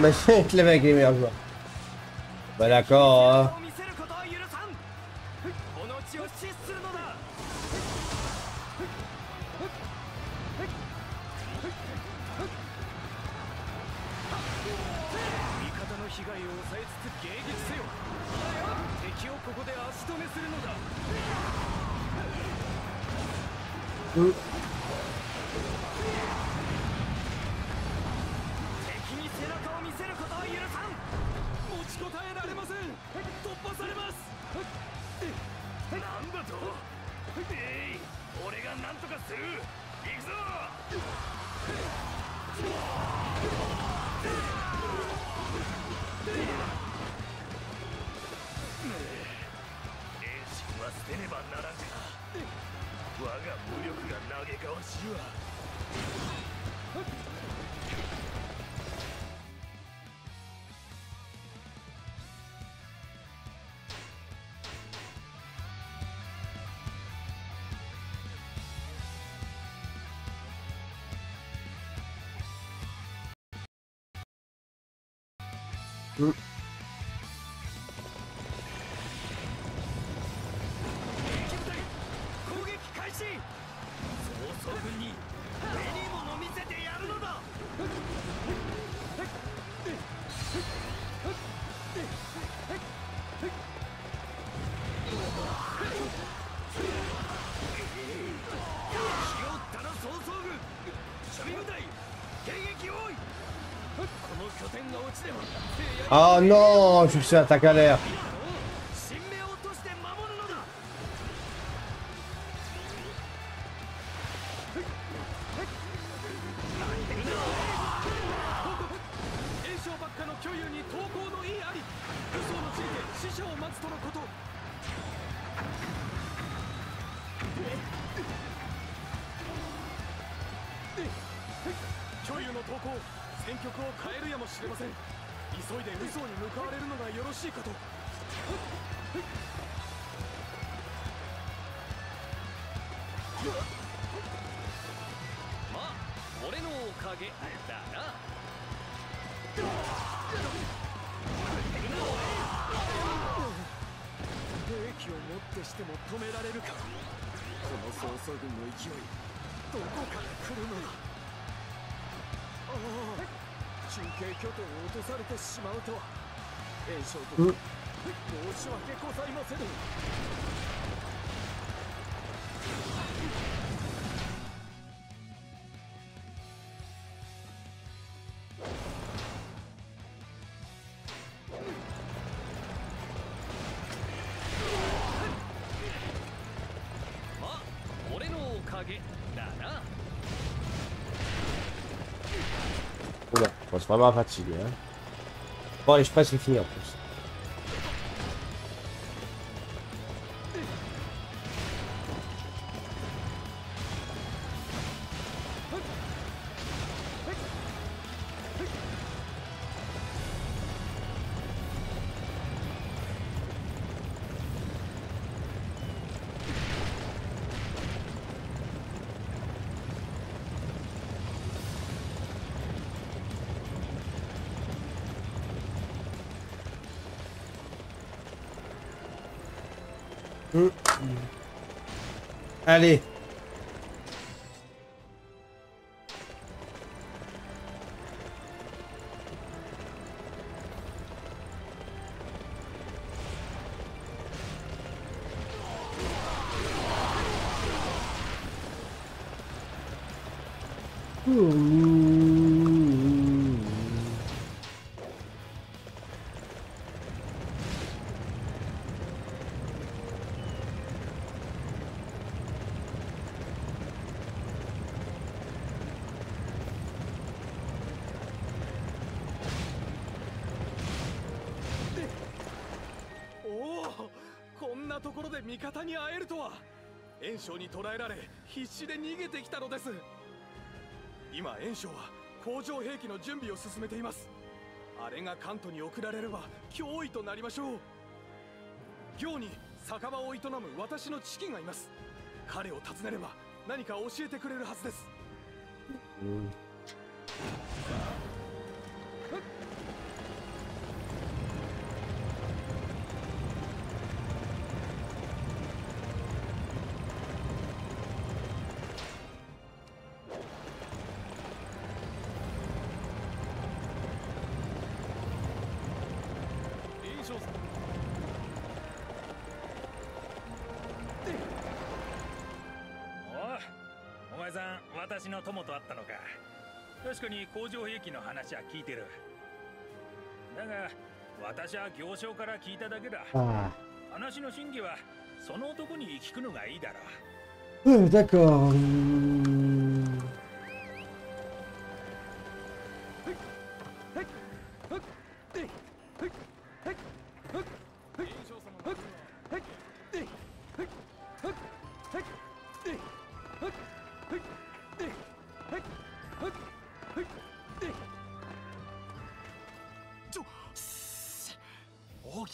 Machin, avec les meilleurs joueurs. Bah d'accord, hein. Oh non, je me suis attaqué à l'air. Uma nova trilha. Né? Bora, espécie de infinita. Allez. 方に会えるとは炎章に捕らえられ必死で逃げてきたのです。今炎章は工場兵器の準備を進めています。あれが関東に送られれば脅威となりましょう。行に酒場を営む私のチキがいます。彼を訪ねれば何か教えてくれるはずです。炎ん私の友と会ったのか確かに工場兵器の話は聞いてるだが私は行商から聞いただけだ Ah. 話の真偽はその男に聞くのがいいだろう Euh, D'accord.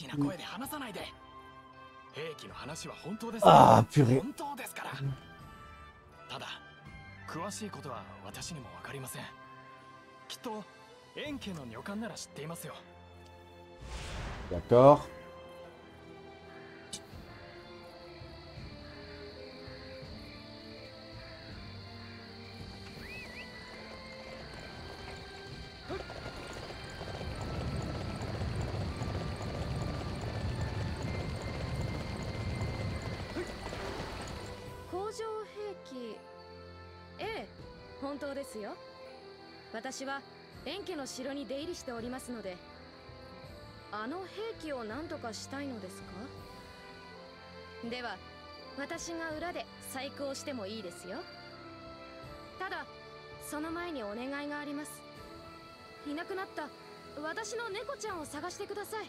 な声で話さないで。兵器の話は本当です。あーピュレ本当ですから。ただ詳しいことは私にも分かりません。きっと円家の女官なら知っていますよ。D'accord. 私は円家の城に出入りしておりますのであの兵器を何とかしたいのですか？では私が裏で細工をしてもいいですよただその前にお願いがありますいなくなった私の猫ちゃんを探してください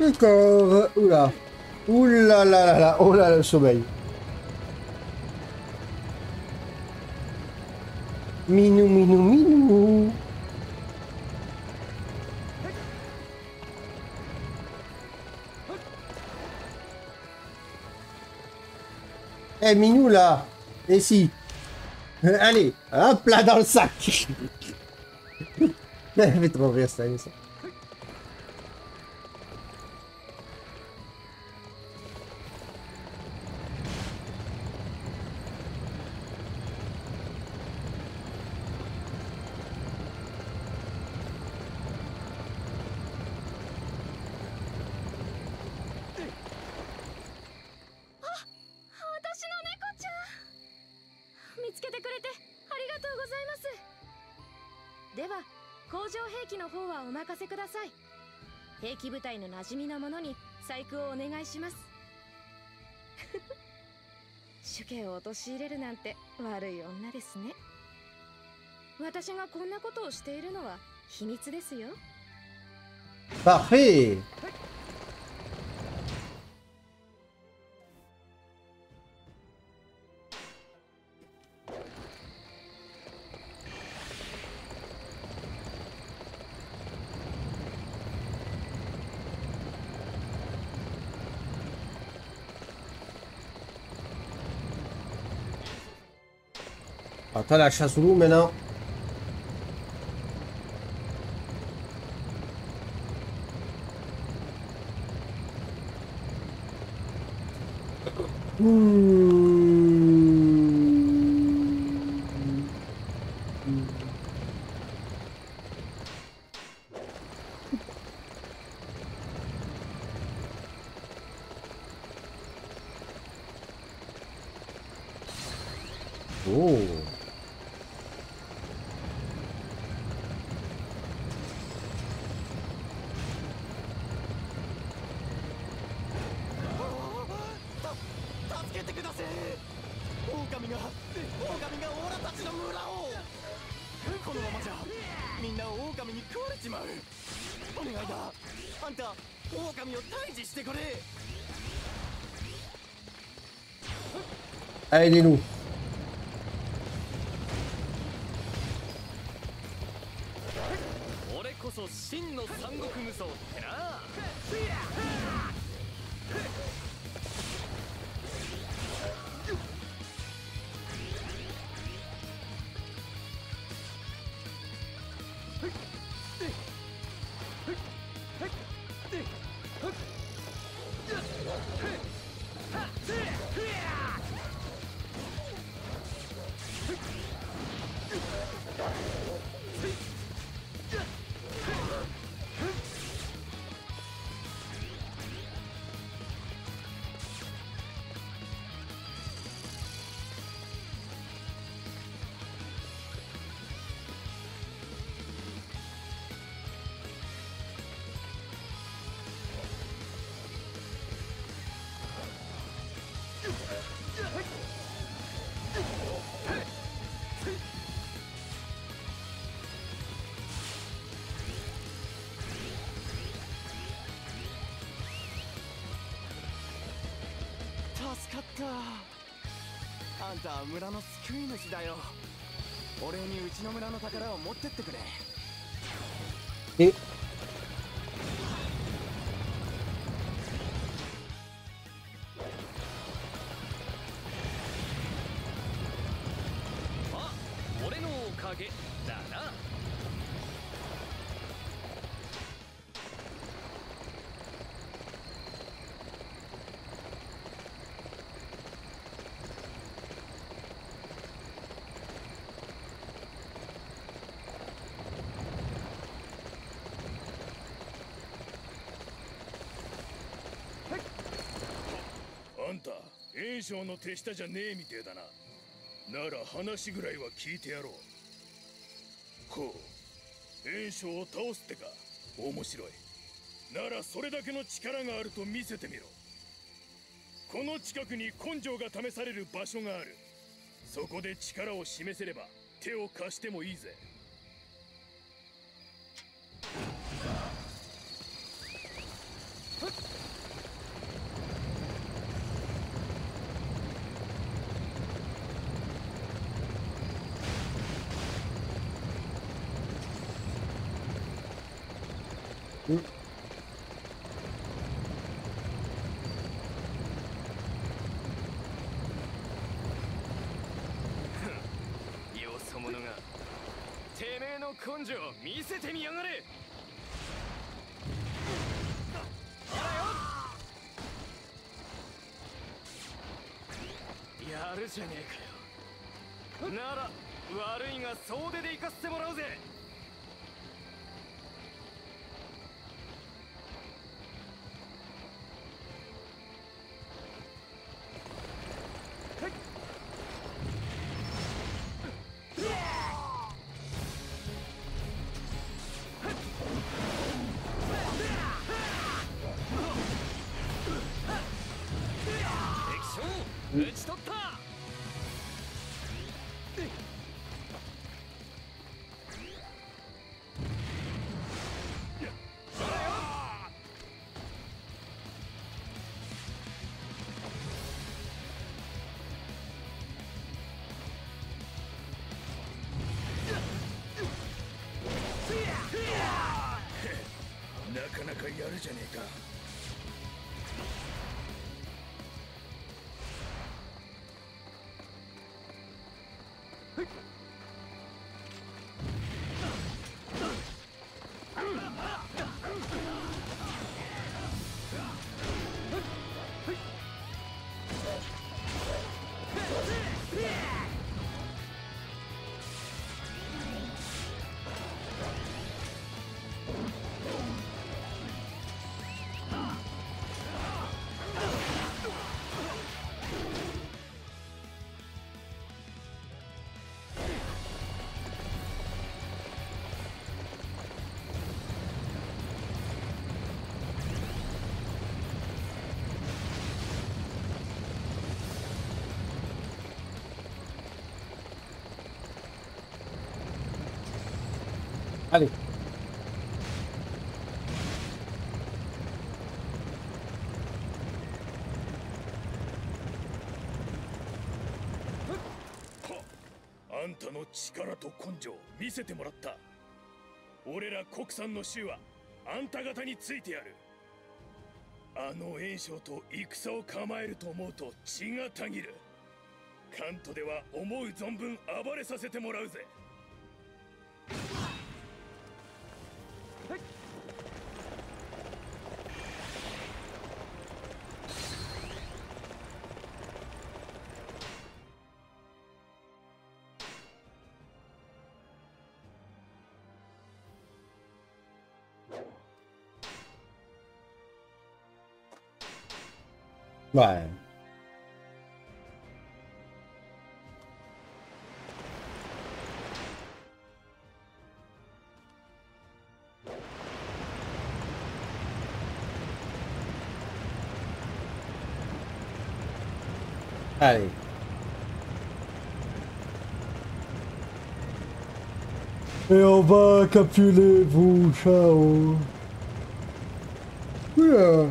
D'accord. Oula. Oula là là là. Oh là le sommeil. Minou, minou, minou. Eh Minou là. Et si. Euh, Allez, hop là dans le sac. Elle fait trop rire ça, 器部隊の馴染みの者に細工をお願いします。主家を陥れるなんて悪い女ですね。私がこんなことをしているのは秘密ですよ。Parfait طلع شاسولو منها Aidez-nous. 助かった。あんたは村の救い主だよ。お礼にうちの村の宝を持ってってくれ。え？炎章の手下じゃねえみてえだな。なら話ぐらいは聞いてやろう。ほう炎章を倒すってか。面白い。ならそれだけの力があると見せてみろ。この近くに根性が試される場所がある。そこで力を示せれば手を貸してもいいぜよそ者がてめえの根性見せてみやがれ。やるじゃねえかよ。なら悪いが総出で行かせてもらうぜ。力と根性見せてもらった。俺ら国産の衆はあんた方についてやる。あの炎章と戦を構えると思うと血がたぎる。関東では思う存分暴れさせてもらうぜ。Ouais. Allez. Et on va capuler vous, ciao. Yeah.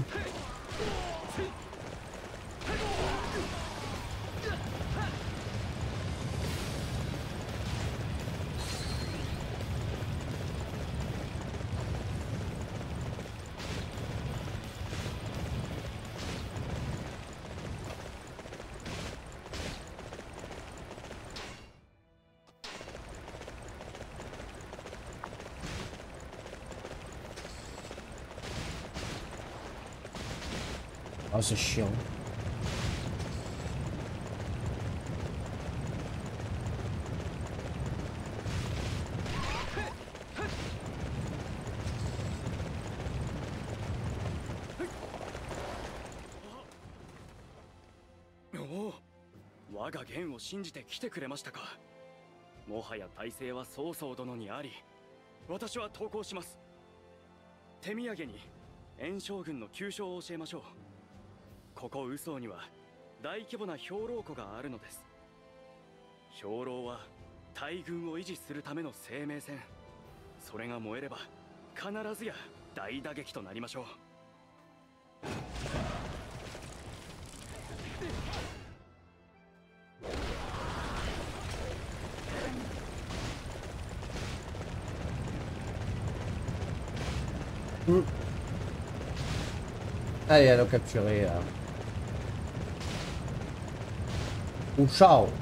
啊，c'est chiant. Oh おお我が元を信じて来てくれましたかもはや体制は曹操殿にあり私は投降します手土産に炎将軍の急所を教えましょうここ嘘曹には大規模な兵糧庫があるのです兵糧は大軍を維持するための生命線それが燃えれば必ずや大打撃となりましょう Allez, allons capturer. Là. Um tchau.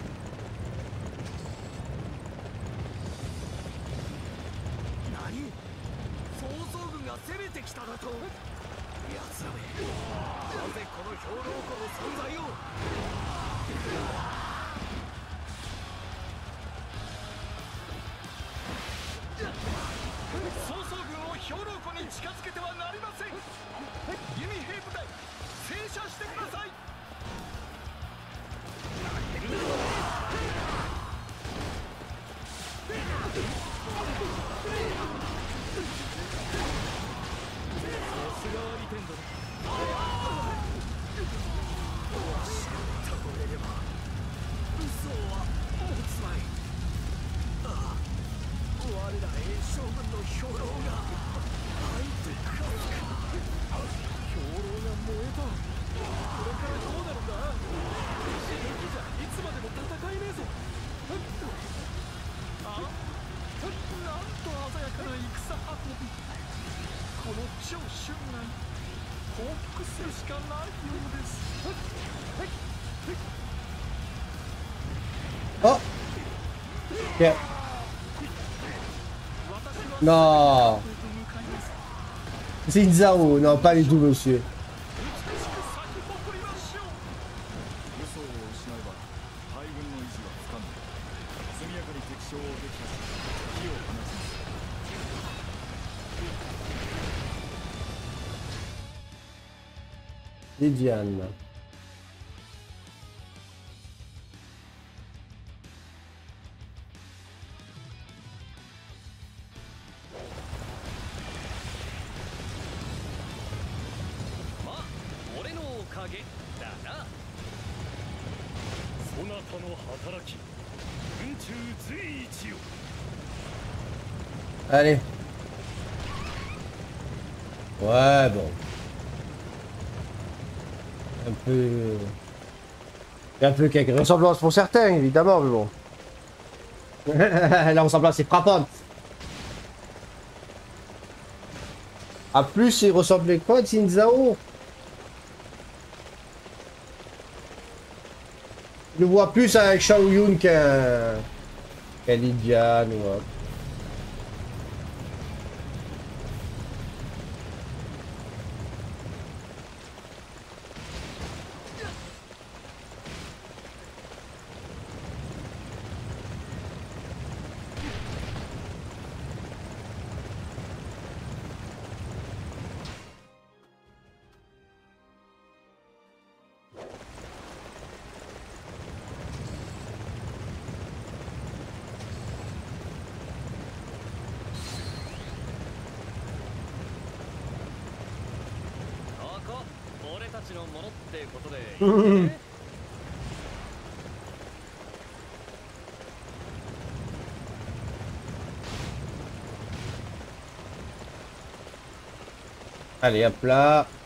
Non. C'est une Zao, non pas les deux monsieur. 嘘 peu quelques ressemblances pour certains, évidemment, mais bon. La ressemblance est frappante. À plus, il ressemblait quoi, Shinzao Je vois plus un Shao Yun qu'un... qu'un ou... Allez, hop là.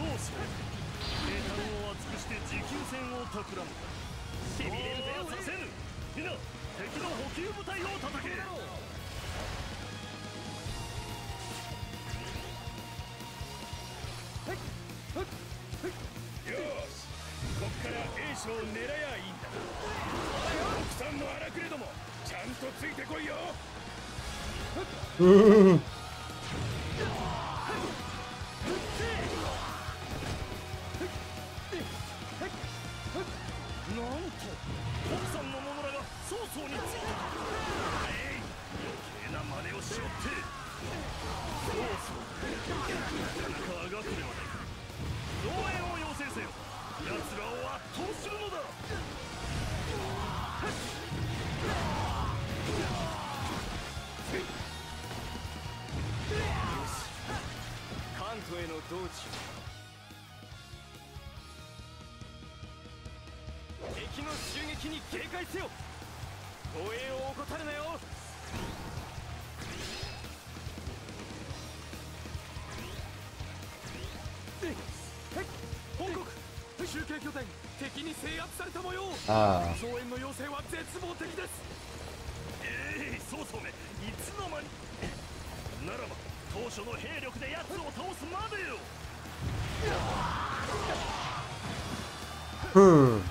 そうそう平坦を厚くして持久戦を企むしびれるぜはさせぬ皆敵の補給部隊を叩けよしこっから A 賞を狙やいいんだ奥さんの荒くれどもちゃんとついてこいよ制圧された模様。ああ。増援の要請は絶望的です。ええー、そうそうめ。いつの間に。ならば当初の兵力で奴を倒すまでよ。う。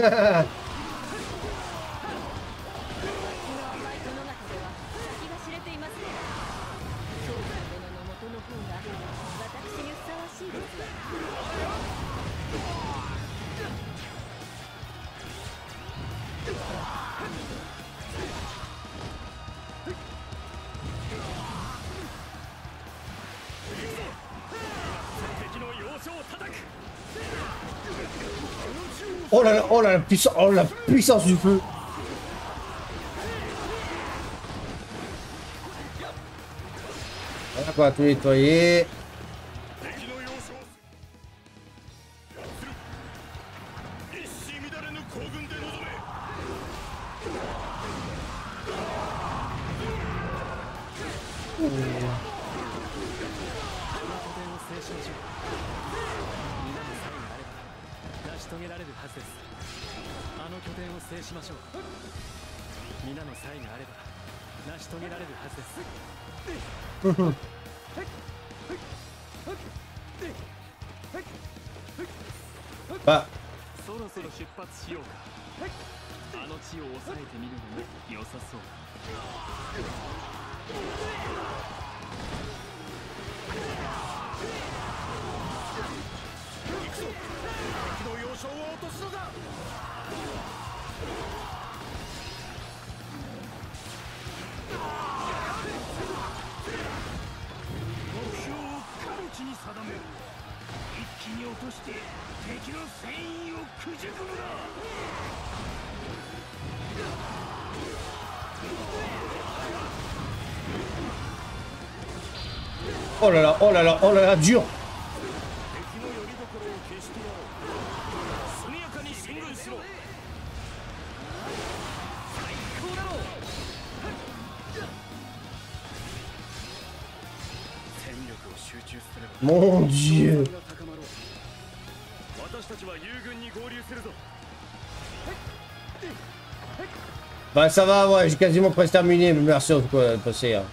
Ha. Oh là là, oh là la puissance, oh la puissance du feu. Voilà quoi, tout nettoyer. Oh là là, oh là là, oh là là, dur Mon dieu Bah ça va, ouais, j'ai quasiment presque terminé, mais merci en tout cas de passer. Hein.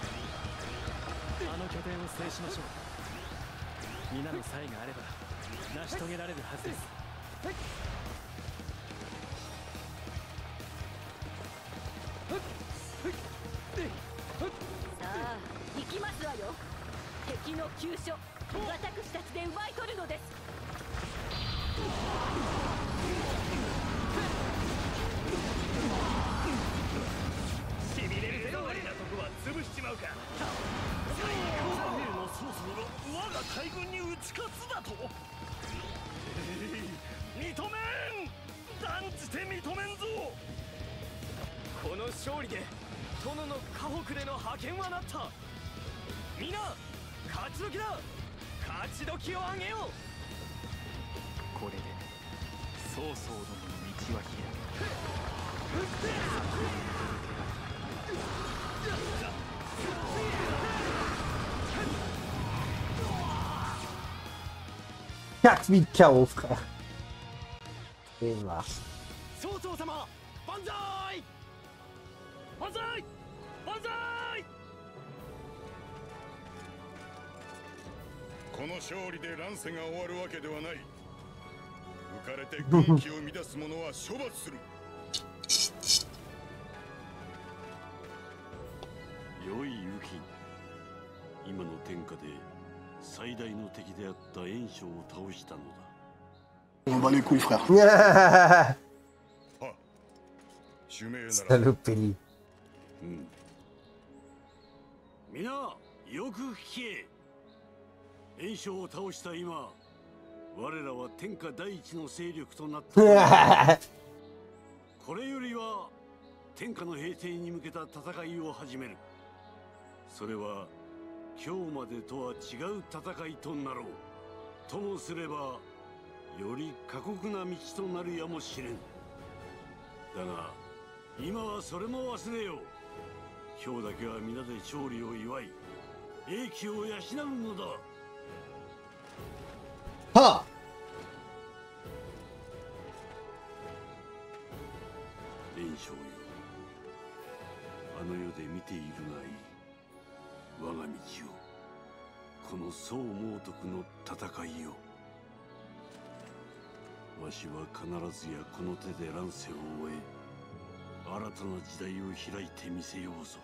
4000 KO, frère. Et voilà. 曹操様万歳!万歳!万歳!この勝利で乱世が終わるわけではない。浮かれて軍旗を乱す者は処罰する。良い勇気今の天下で最大の敵であった袁紹を倒したのだ。On bat les couilles, frère. 主命な皆よく聞け。袁紹を倒した今我らは天下第一の勢力となった。これよりは天下の平定に向けた戦いを始める。それは今日までとは違う戦いとなろう。ともすればより過酷な道となるやもしれん。だが今はそれも忘れよう。今日だけは皆で勝利を祝い英気を養うのだ。Ha 袁紹よ。あの世で見ているがいい我が道をこの宋猛徳の戦いをわしは必ずやこの手で乱世を終え新たな時代を開いてみせようぞ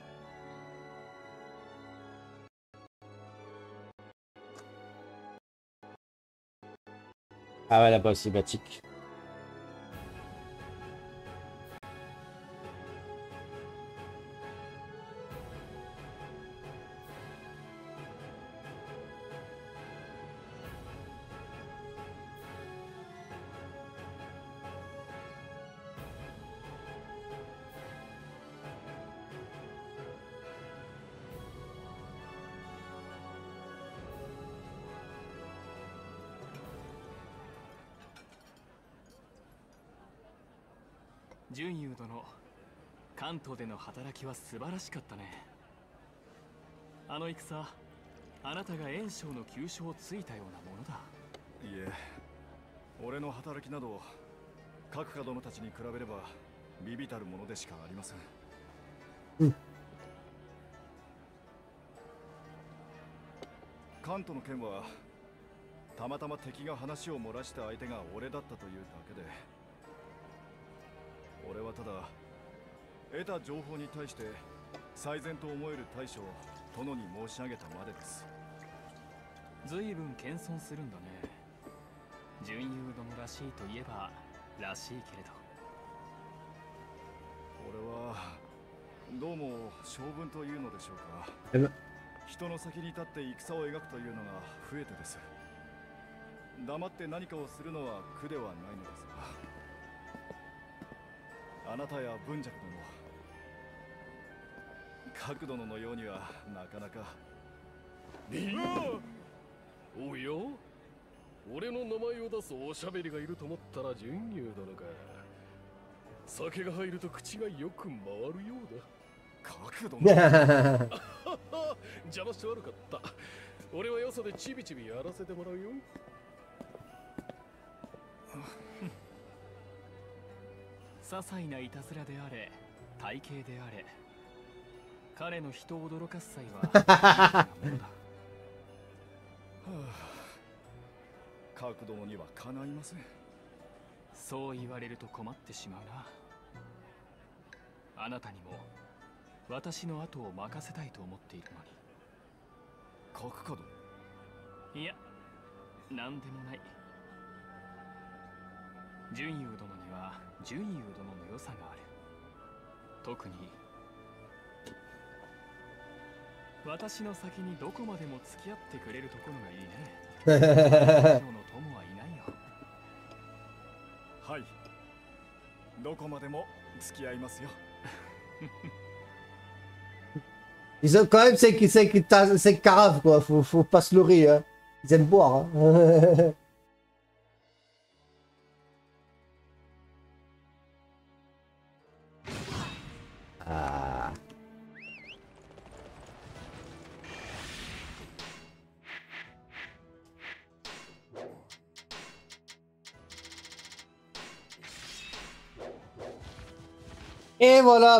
Ah ouais, là-bas, c'est batique. 関東での働きは素晴らしかったね。あの戦あなたが炎章の急所をついたようなものだ。いえ俺の働きなど各家殿たちに比べれば微々たるものでしかありません。関東の件はたまたま敵が話を漏らした相手が俺だったというだけで俺はただ得た情報に対して最善と思える対処を殿に申し上げたまでです。随分謙遜するんだね。純優殿らしいといえばらしいけれど。俺はどうも将軍というのでしょうか。人の先に立って戦を描くというのが増えてです。黙って何かをするのは苦ではないのですが。あなたや文尺殿角殿のようにはなかなか。おや？俺の名前を出すおしゃべりがいると思ったら純優殿か。酒が入ると口がよく回るようだ。角殿。邪魔して悪かった。俺はよそでちびちびやらせてもらうよ。些細ないたずらであれ体型であれ彼の人を驚かす際は 角殿にはかないません。そう言われると困ってしまうな。あなたにも私の後を任せたいと思っているのに。角角いや何でもない。純優殿には純優殿の良さがある。特に私の先にどこまでも付き合ってくれるところがいいね今日の友はいないよはいどこまでも付き合いますよ Ils ont quand même cette, cette, cette carafe, quoi. Faut, faut pas se leurrer, hein. Ils aiment boire, hein.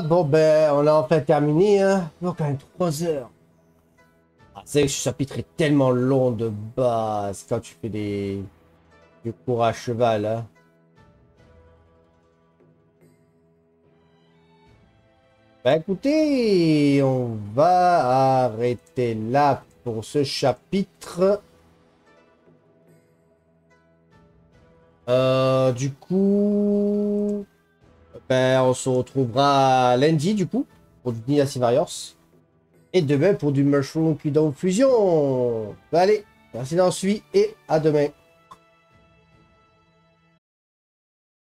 Bon ben, on a enfin terminé, hein. Donc quand même 3 heures. Ah, c'est que ce chapitre est tellement long de base quand tu fais des... cours à cheval, hein. Bah écoutez, on va arrêter là pour ce chapitre. Euh, du coup... On se retrouvera lundi, du coup, pour du Dynasty Warriors. Et demain pour du Mushroom Kingdom Fusion. Allez, merci d'avoir suivi et à demain.